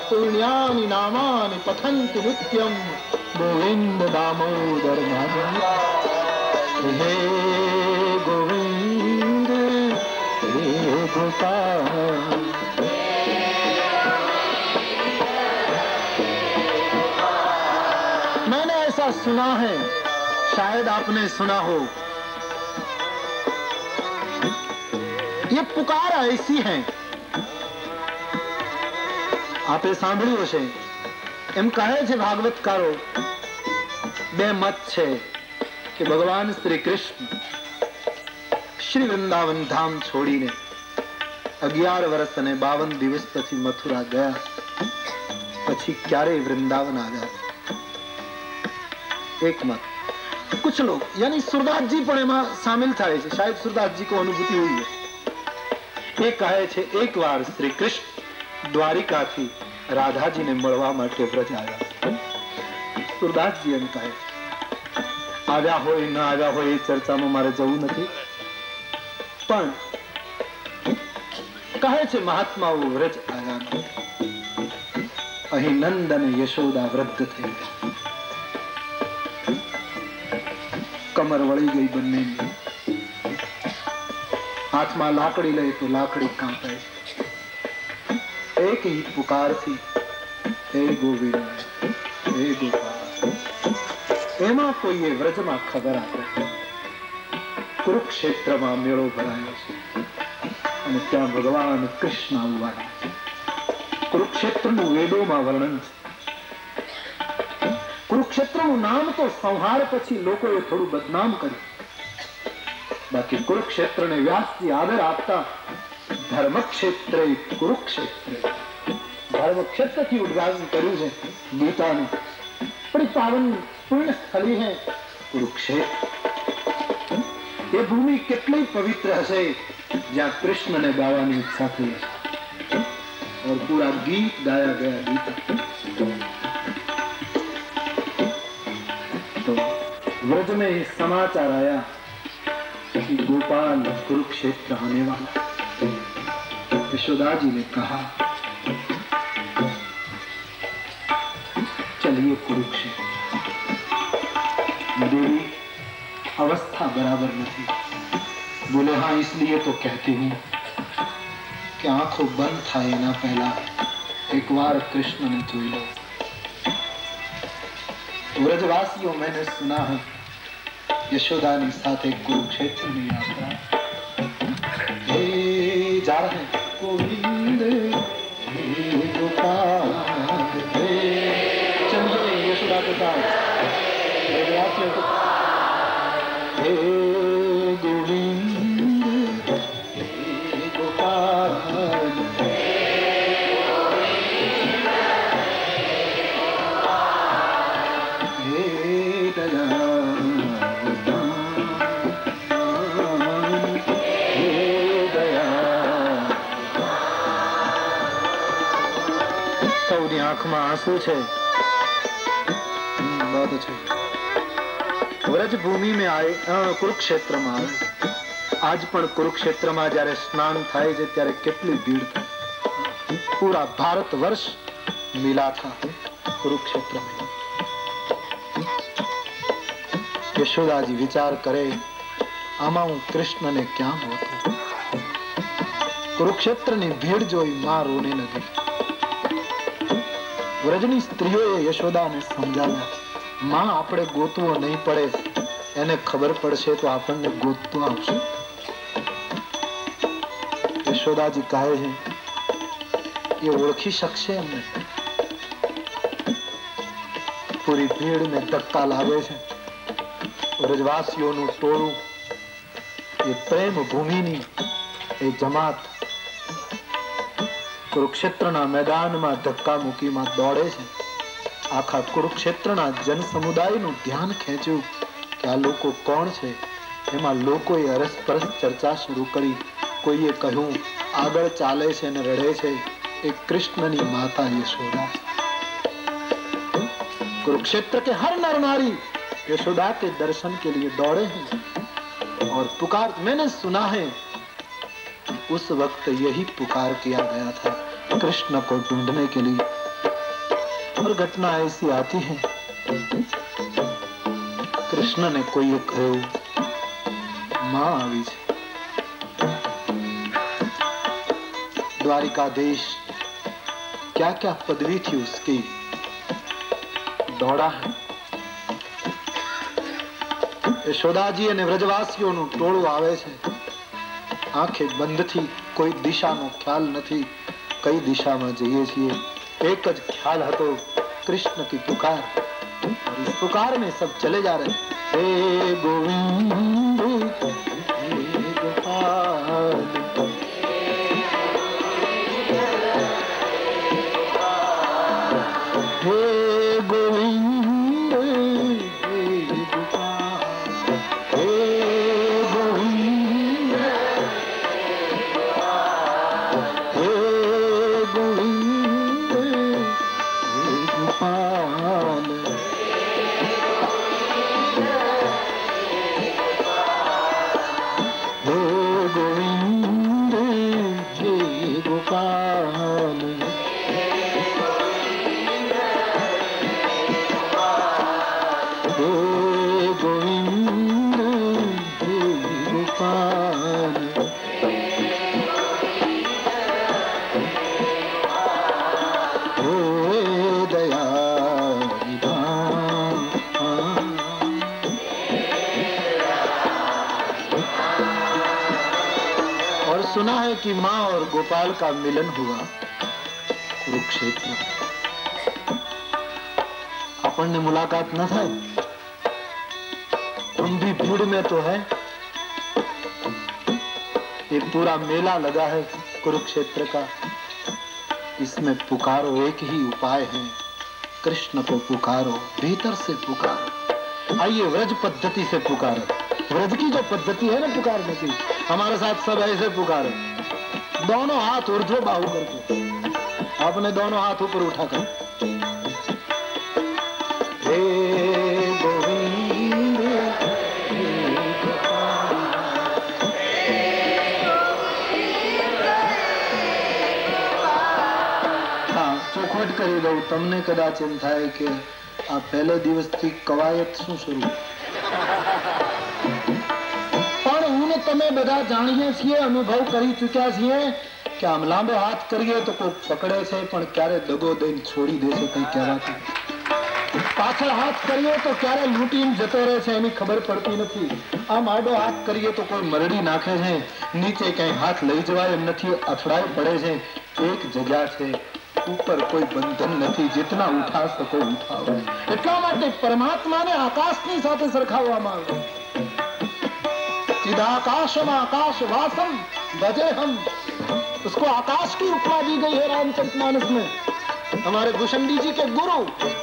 पुण्यानि नामानि पठन्ति नित्यम्। गोविन्द दामोदर हे गोविंद हे गोपाल। मैंने ऐसा सुना है, शायद आपने सुना हो। ये पुकार ऐसी है આપે સાંભળ્યું હશે એમ કહે છે ભાગવતકારો બે મત છે કે ભગવાન શ્રી કૃષ્ણ શ્રી વૃંદાવન ધામ છોડીને અગિયાર વર્ષ અને બાવન દિવસ પછી મથુરા ગયા પછી ક્યારેય વૃંદાવન આવ્યા एक मत कुछ लोग यानी सूरदास जी પણ એમાં સામેલ થાય છે શાયદ सूरदास जी को अनुभूति हुई है એ કહે છે, એકવાર શ્રી કૃષ્ણ દ્વારિકાથી રાધાજીને મળવા માટે વ્રજ આવ્યા. સુરદાસજી એમ કહે આવ્યા હોય, ન આવ્યા હોય એ ચર્ચામાં મારે જવું નથી. પણ કહે છે, મહાત્માઓ વ્રજ આવ્યા. અહીં નંદ અને યશોદા વૃદ્ધ થઈ ગયા. કમર વળી ગઈ બંનેની. હાથમાં લાકડી લઈ તો લાકડી કાંપે એક હિત પુકારથી હે ગોવિંદ, હે ગોપાલ. એમાં કોઈએ વ્રજમાં ખબર આપે. કુરુક્ષેત્રમાં મેળો ભરાયો છે. અને ત્યાં ભગવાન કૃષ્ણ આવવાના કુરુક્ષેત્રનું વેદોમાં વર્ણન છે. કુરુક્ષેત્રનું નામ તો સંહાર પછી લોકોએ થોડું બદનામ કર્યું. બાકી કુરુક્ષેત્રને વ્યાસજી આદર આપતા ધર્મક્ષેત્રે કુરુક્ષેત્રે ધર્મક્ષેત્રથી ઉદ્ઘાટન કર્યું છે ગીતાનું પણ એ પાવન પૂર્ણ સ્થળી હે કુરુક્ષેત્ર એ ભૂમિ કેટલી પવિત્ર હશે જ્યાં કૃષ્ણને ગાવાની ઈચ્છા થઈ હશે और पूरा गीत गाया गया गीता तो व्रज में ये समाचार आया कि गोपाल कुरुक्षेत्र आने वाला। यशोदा जी ने कहा, चलिए कुरुक्षेत्र। देवी अवस्था बराबर नहीं। बोले हाँ इसलिए तो कहते हूँ कि आँखों बंद था ये ना पहला। एक बार कृष्ण ने चुई लो। व्रजवासियों मैंने सुना है यशोदानी સાથે कुरुक्षेत्र में यात्रा हे जा रहे हैं સૌની આંખમાં આંસુ છે હમ, बहुत છે વ્રજ ભૂમિ में आए કુરુક્ષેત્રમાં આવે આજ પણ કુરુક્ષેત્રમાં જ્યારે સ્નાન થાય છે ત્યારે કેટલી ભીડ થાય પૂરા ભારત વર્ષ મિલા થા કુરુક્ષેત્ર યશોદાજી વિચાર કરે આમાં હું કૃષ્ણને ક્યાં હોતું કુરુક્ષેત્રની ભીડ જોઈ માં રોને નથી વ્રજની સ્ત્રીઓએ યશોદાને સમજાવ્યા, માં આપણે ગોતવો નહીં પડે. એને ખબર પડશે તો આપણને ગોતતો આવશે. યશોદાજી કહે છે, એ ઓળખી શકશે એમને પૂરી ભીડને ધક્કા લાવે છે. વ્રજવાસીઓનું ટોળું, એ પ્રેમ ભૂમિની, એ જમાત કુરુક્ષેત્રના મેદાનમાં ધક્કા મૂકીમાં દોડે છે આખા કુરુક્ષેત્રના જન સમુદાયનું ધ્યાન ખેંચ્યું કે આ લોકો કોણ છે એમાં લોકોએ અરસપરસ ચર્ચા શરૂ કરી કોઈએ કહ્યું આગળ ચાલે છે અને રડે છે એ કૃષ્ણની માતા યશોદા कुरुक्षेत्र के हर नर नारी यशोदा के दर्शन के लिए दौड़े हैं और पुकार मैंने सुना है उस वक्त यही पुकार किया गया था कृष्ण को ढूंढने के लिए और घटना ऐसी आती है કૃષ્ણ ને કોઈએ કહ્યું માં આવી છે द्वारिकाधीश क्या क्या पदवी थी उसकी દોડા યશોદાજી અને વ્રજવાસીઓનું ટોળું આવે છે આંખે બંધથી કોઈ દિશાનો ખ્યાલ નથી કઈ દિશામાં જઈએ છીએ एक જ ख्याल હતો कृष्ण की पुकार और इस पुकार में सब चले जा रहे हे गोविंद मुलाकात न है। तुम भी भीड़ में तो है। ये पूरा मेला लगा है कुरुक्षेत्र का। इसमें पुकारो एक ही उपाय है। कृष्ण को पुकारो, भीतर से पुकारो। आइए व्रज पद्धति से पुकारो। व्रज की जो पद्धति है ना पुकारने की, हमारे साथ सब ऐसे पुकारो। दोनों हाथ ऊर्ध्व बाहू करके। आपने दोनों हाथ ऊपर उठाकर તમને કદાચ એમ થાય કે આ પહેલે દિવસથી કવાયત શું શરૂ? પણ હું તમે બધા જાણીએ છીએ, અનુભવ કરી ચૂક્યા છીએ કે આમ લાંબો હાથ કરીએ તો કોઈ પકડે છે, પણ ક્યારે દગો દઈને છોડી દેશે કઈ કહેવાતું પાછળ હાથ કરીએ તો ક્યારે લૂંટીને જતો રહે છે એની ખબર પડતી નથી આમ આડો હાથ કરીએ તો કોઈ મરડી નાખે છે નીચે ક્યાંય હાથ લઈ જવાય એમ નથી અથડાય પડે છે એક જગ્યા છે ઉપર કોઈ બંધન નથી જેટલા ઉઠા શકો ઉઠાવો એટલા માટે પરમાત્માને આકાશની સાથે સરખાવવામાં આવે चिदाकाशम आकाश वासम भजे हम उसको आकाश की उपमा दी गई है रामचरित मानस में हमारे गुशंडी जी के गुरु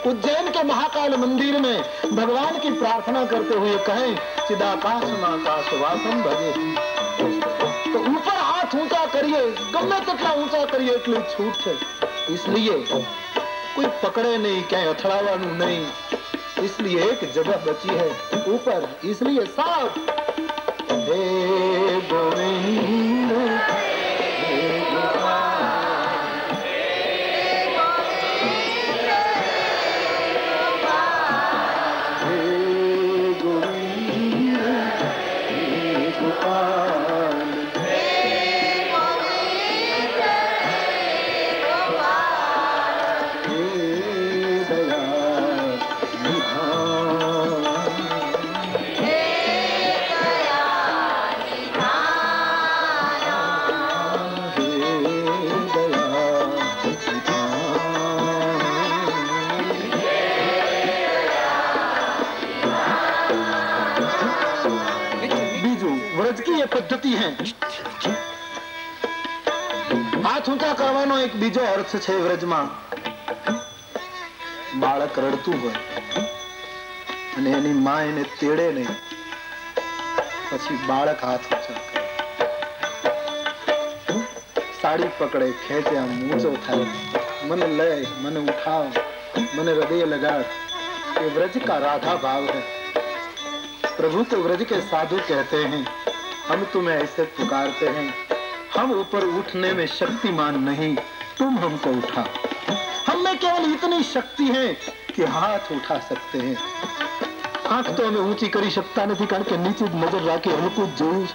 उज्जैन के महाकाल मंदिर में भगवान की प्रार्थना करते हुए कहें, चिदाकाश माता वासम भजे तो ऊपर हाथ ऊँचा करिए गमे तक ऊँचा करिए એટલે छूट છે इसलिए कोई पकड़े नहीं क्या अथड़ावा नहीं। इसलिए एक जगह बची है ऊपर, इसलिए साफ़। हे गोविंद ઊંચા કરવાનો એક બીજો અર્થ છે વ્રજમાં બાળક રડતું હોય અને એની માં એને તેડે નહીં પછી બાળક હાથ ઊંચા કરે સાડી પકડે ખેંચે આમ ઊંચો થાય મને લે મને ઉઠાવ મને હૃદય લગાડ ये व्रज का राधा भाव है प्रभु तो व्रज के साधु कहते हैं हम तुम्हें ऐसे पुकारते हैं हम ऊपर उठने में शक्तिमान नहीं तुम हमको उठा हम में केवल इतनी शक्ति है कि हाथ उठा सकते हैं આંખ તો અમે ઊંચી કરી શકતા નથી કારણ કે નીચે જ નજર રાખી હલકું જ જોયું છે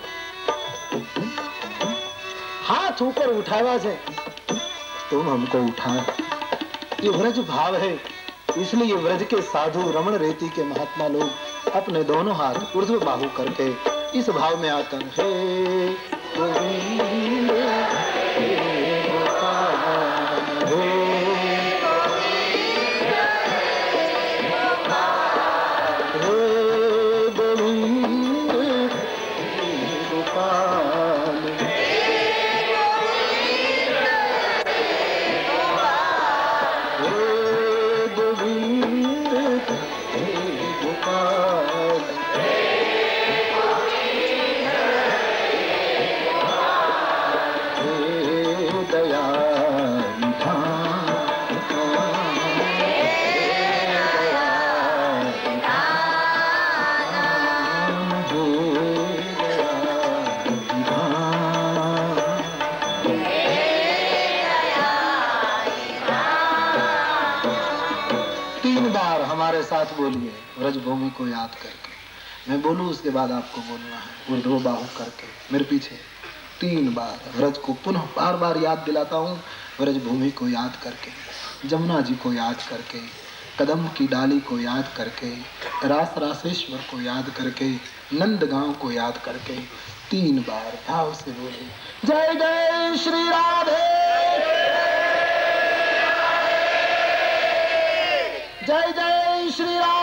हाथ ऊपर उठावा છે तुम हमको उठा ये व्रज भाव है इसलिए व्रज के साधु रमण रेती के महात्मा लोग अपने दोनों हाथ ऊर्ध्व बाहु करके इस भाव में आकर हे गोविंद, बोलिए व्रजभूमि को याद करके। मैं बोलूँ, उसके बाद आपको बोलना है। ऊर्ध्व बाहु करके। मेरे पीछे तीन बार व्रज को पुनः बार बार याद दिलाता हूँ व्रज भूमि को याद करके, जमुना जी को याद करके, कदम की डाली को याद करके, रास रासेश्वर को याद करके, नंद गाँव को याद करके, तीन बार भाव से बोले, जय जय श्री राधे। जय जय श्री राधे।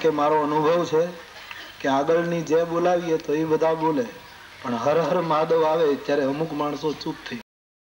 કે મારો અનુભવ છે કે આગળની જે બોલાવીએ તો એ બધા બોલે. પણ હર હર માધવ આવે ત્યારે અમુક માણસો ચૂપ થઈ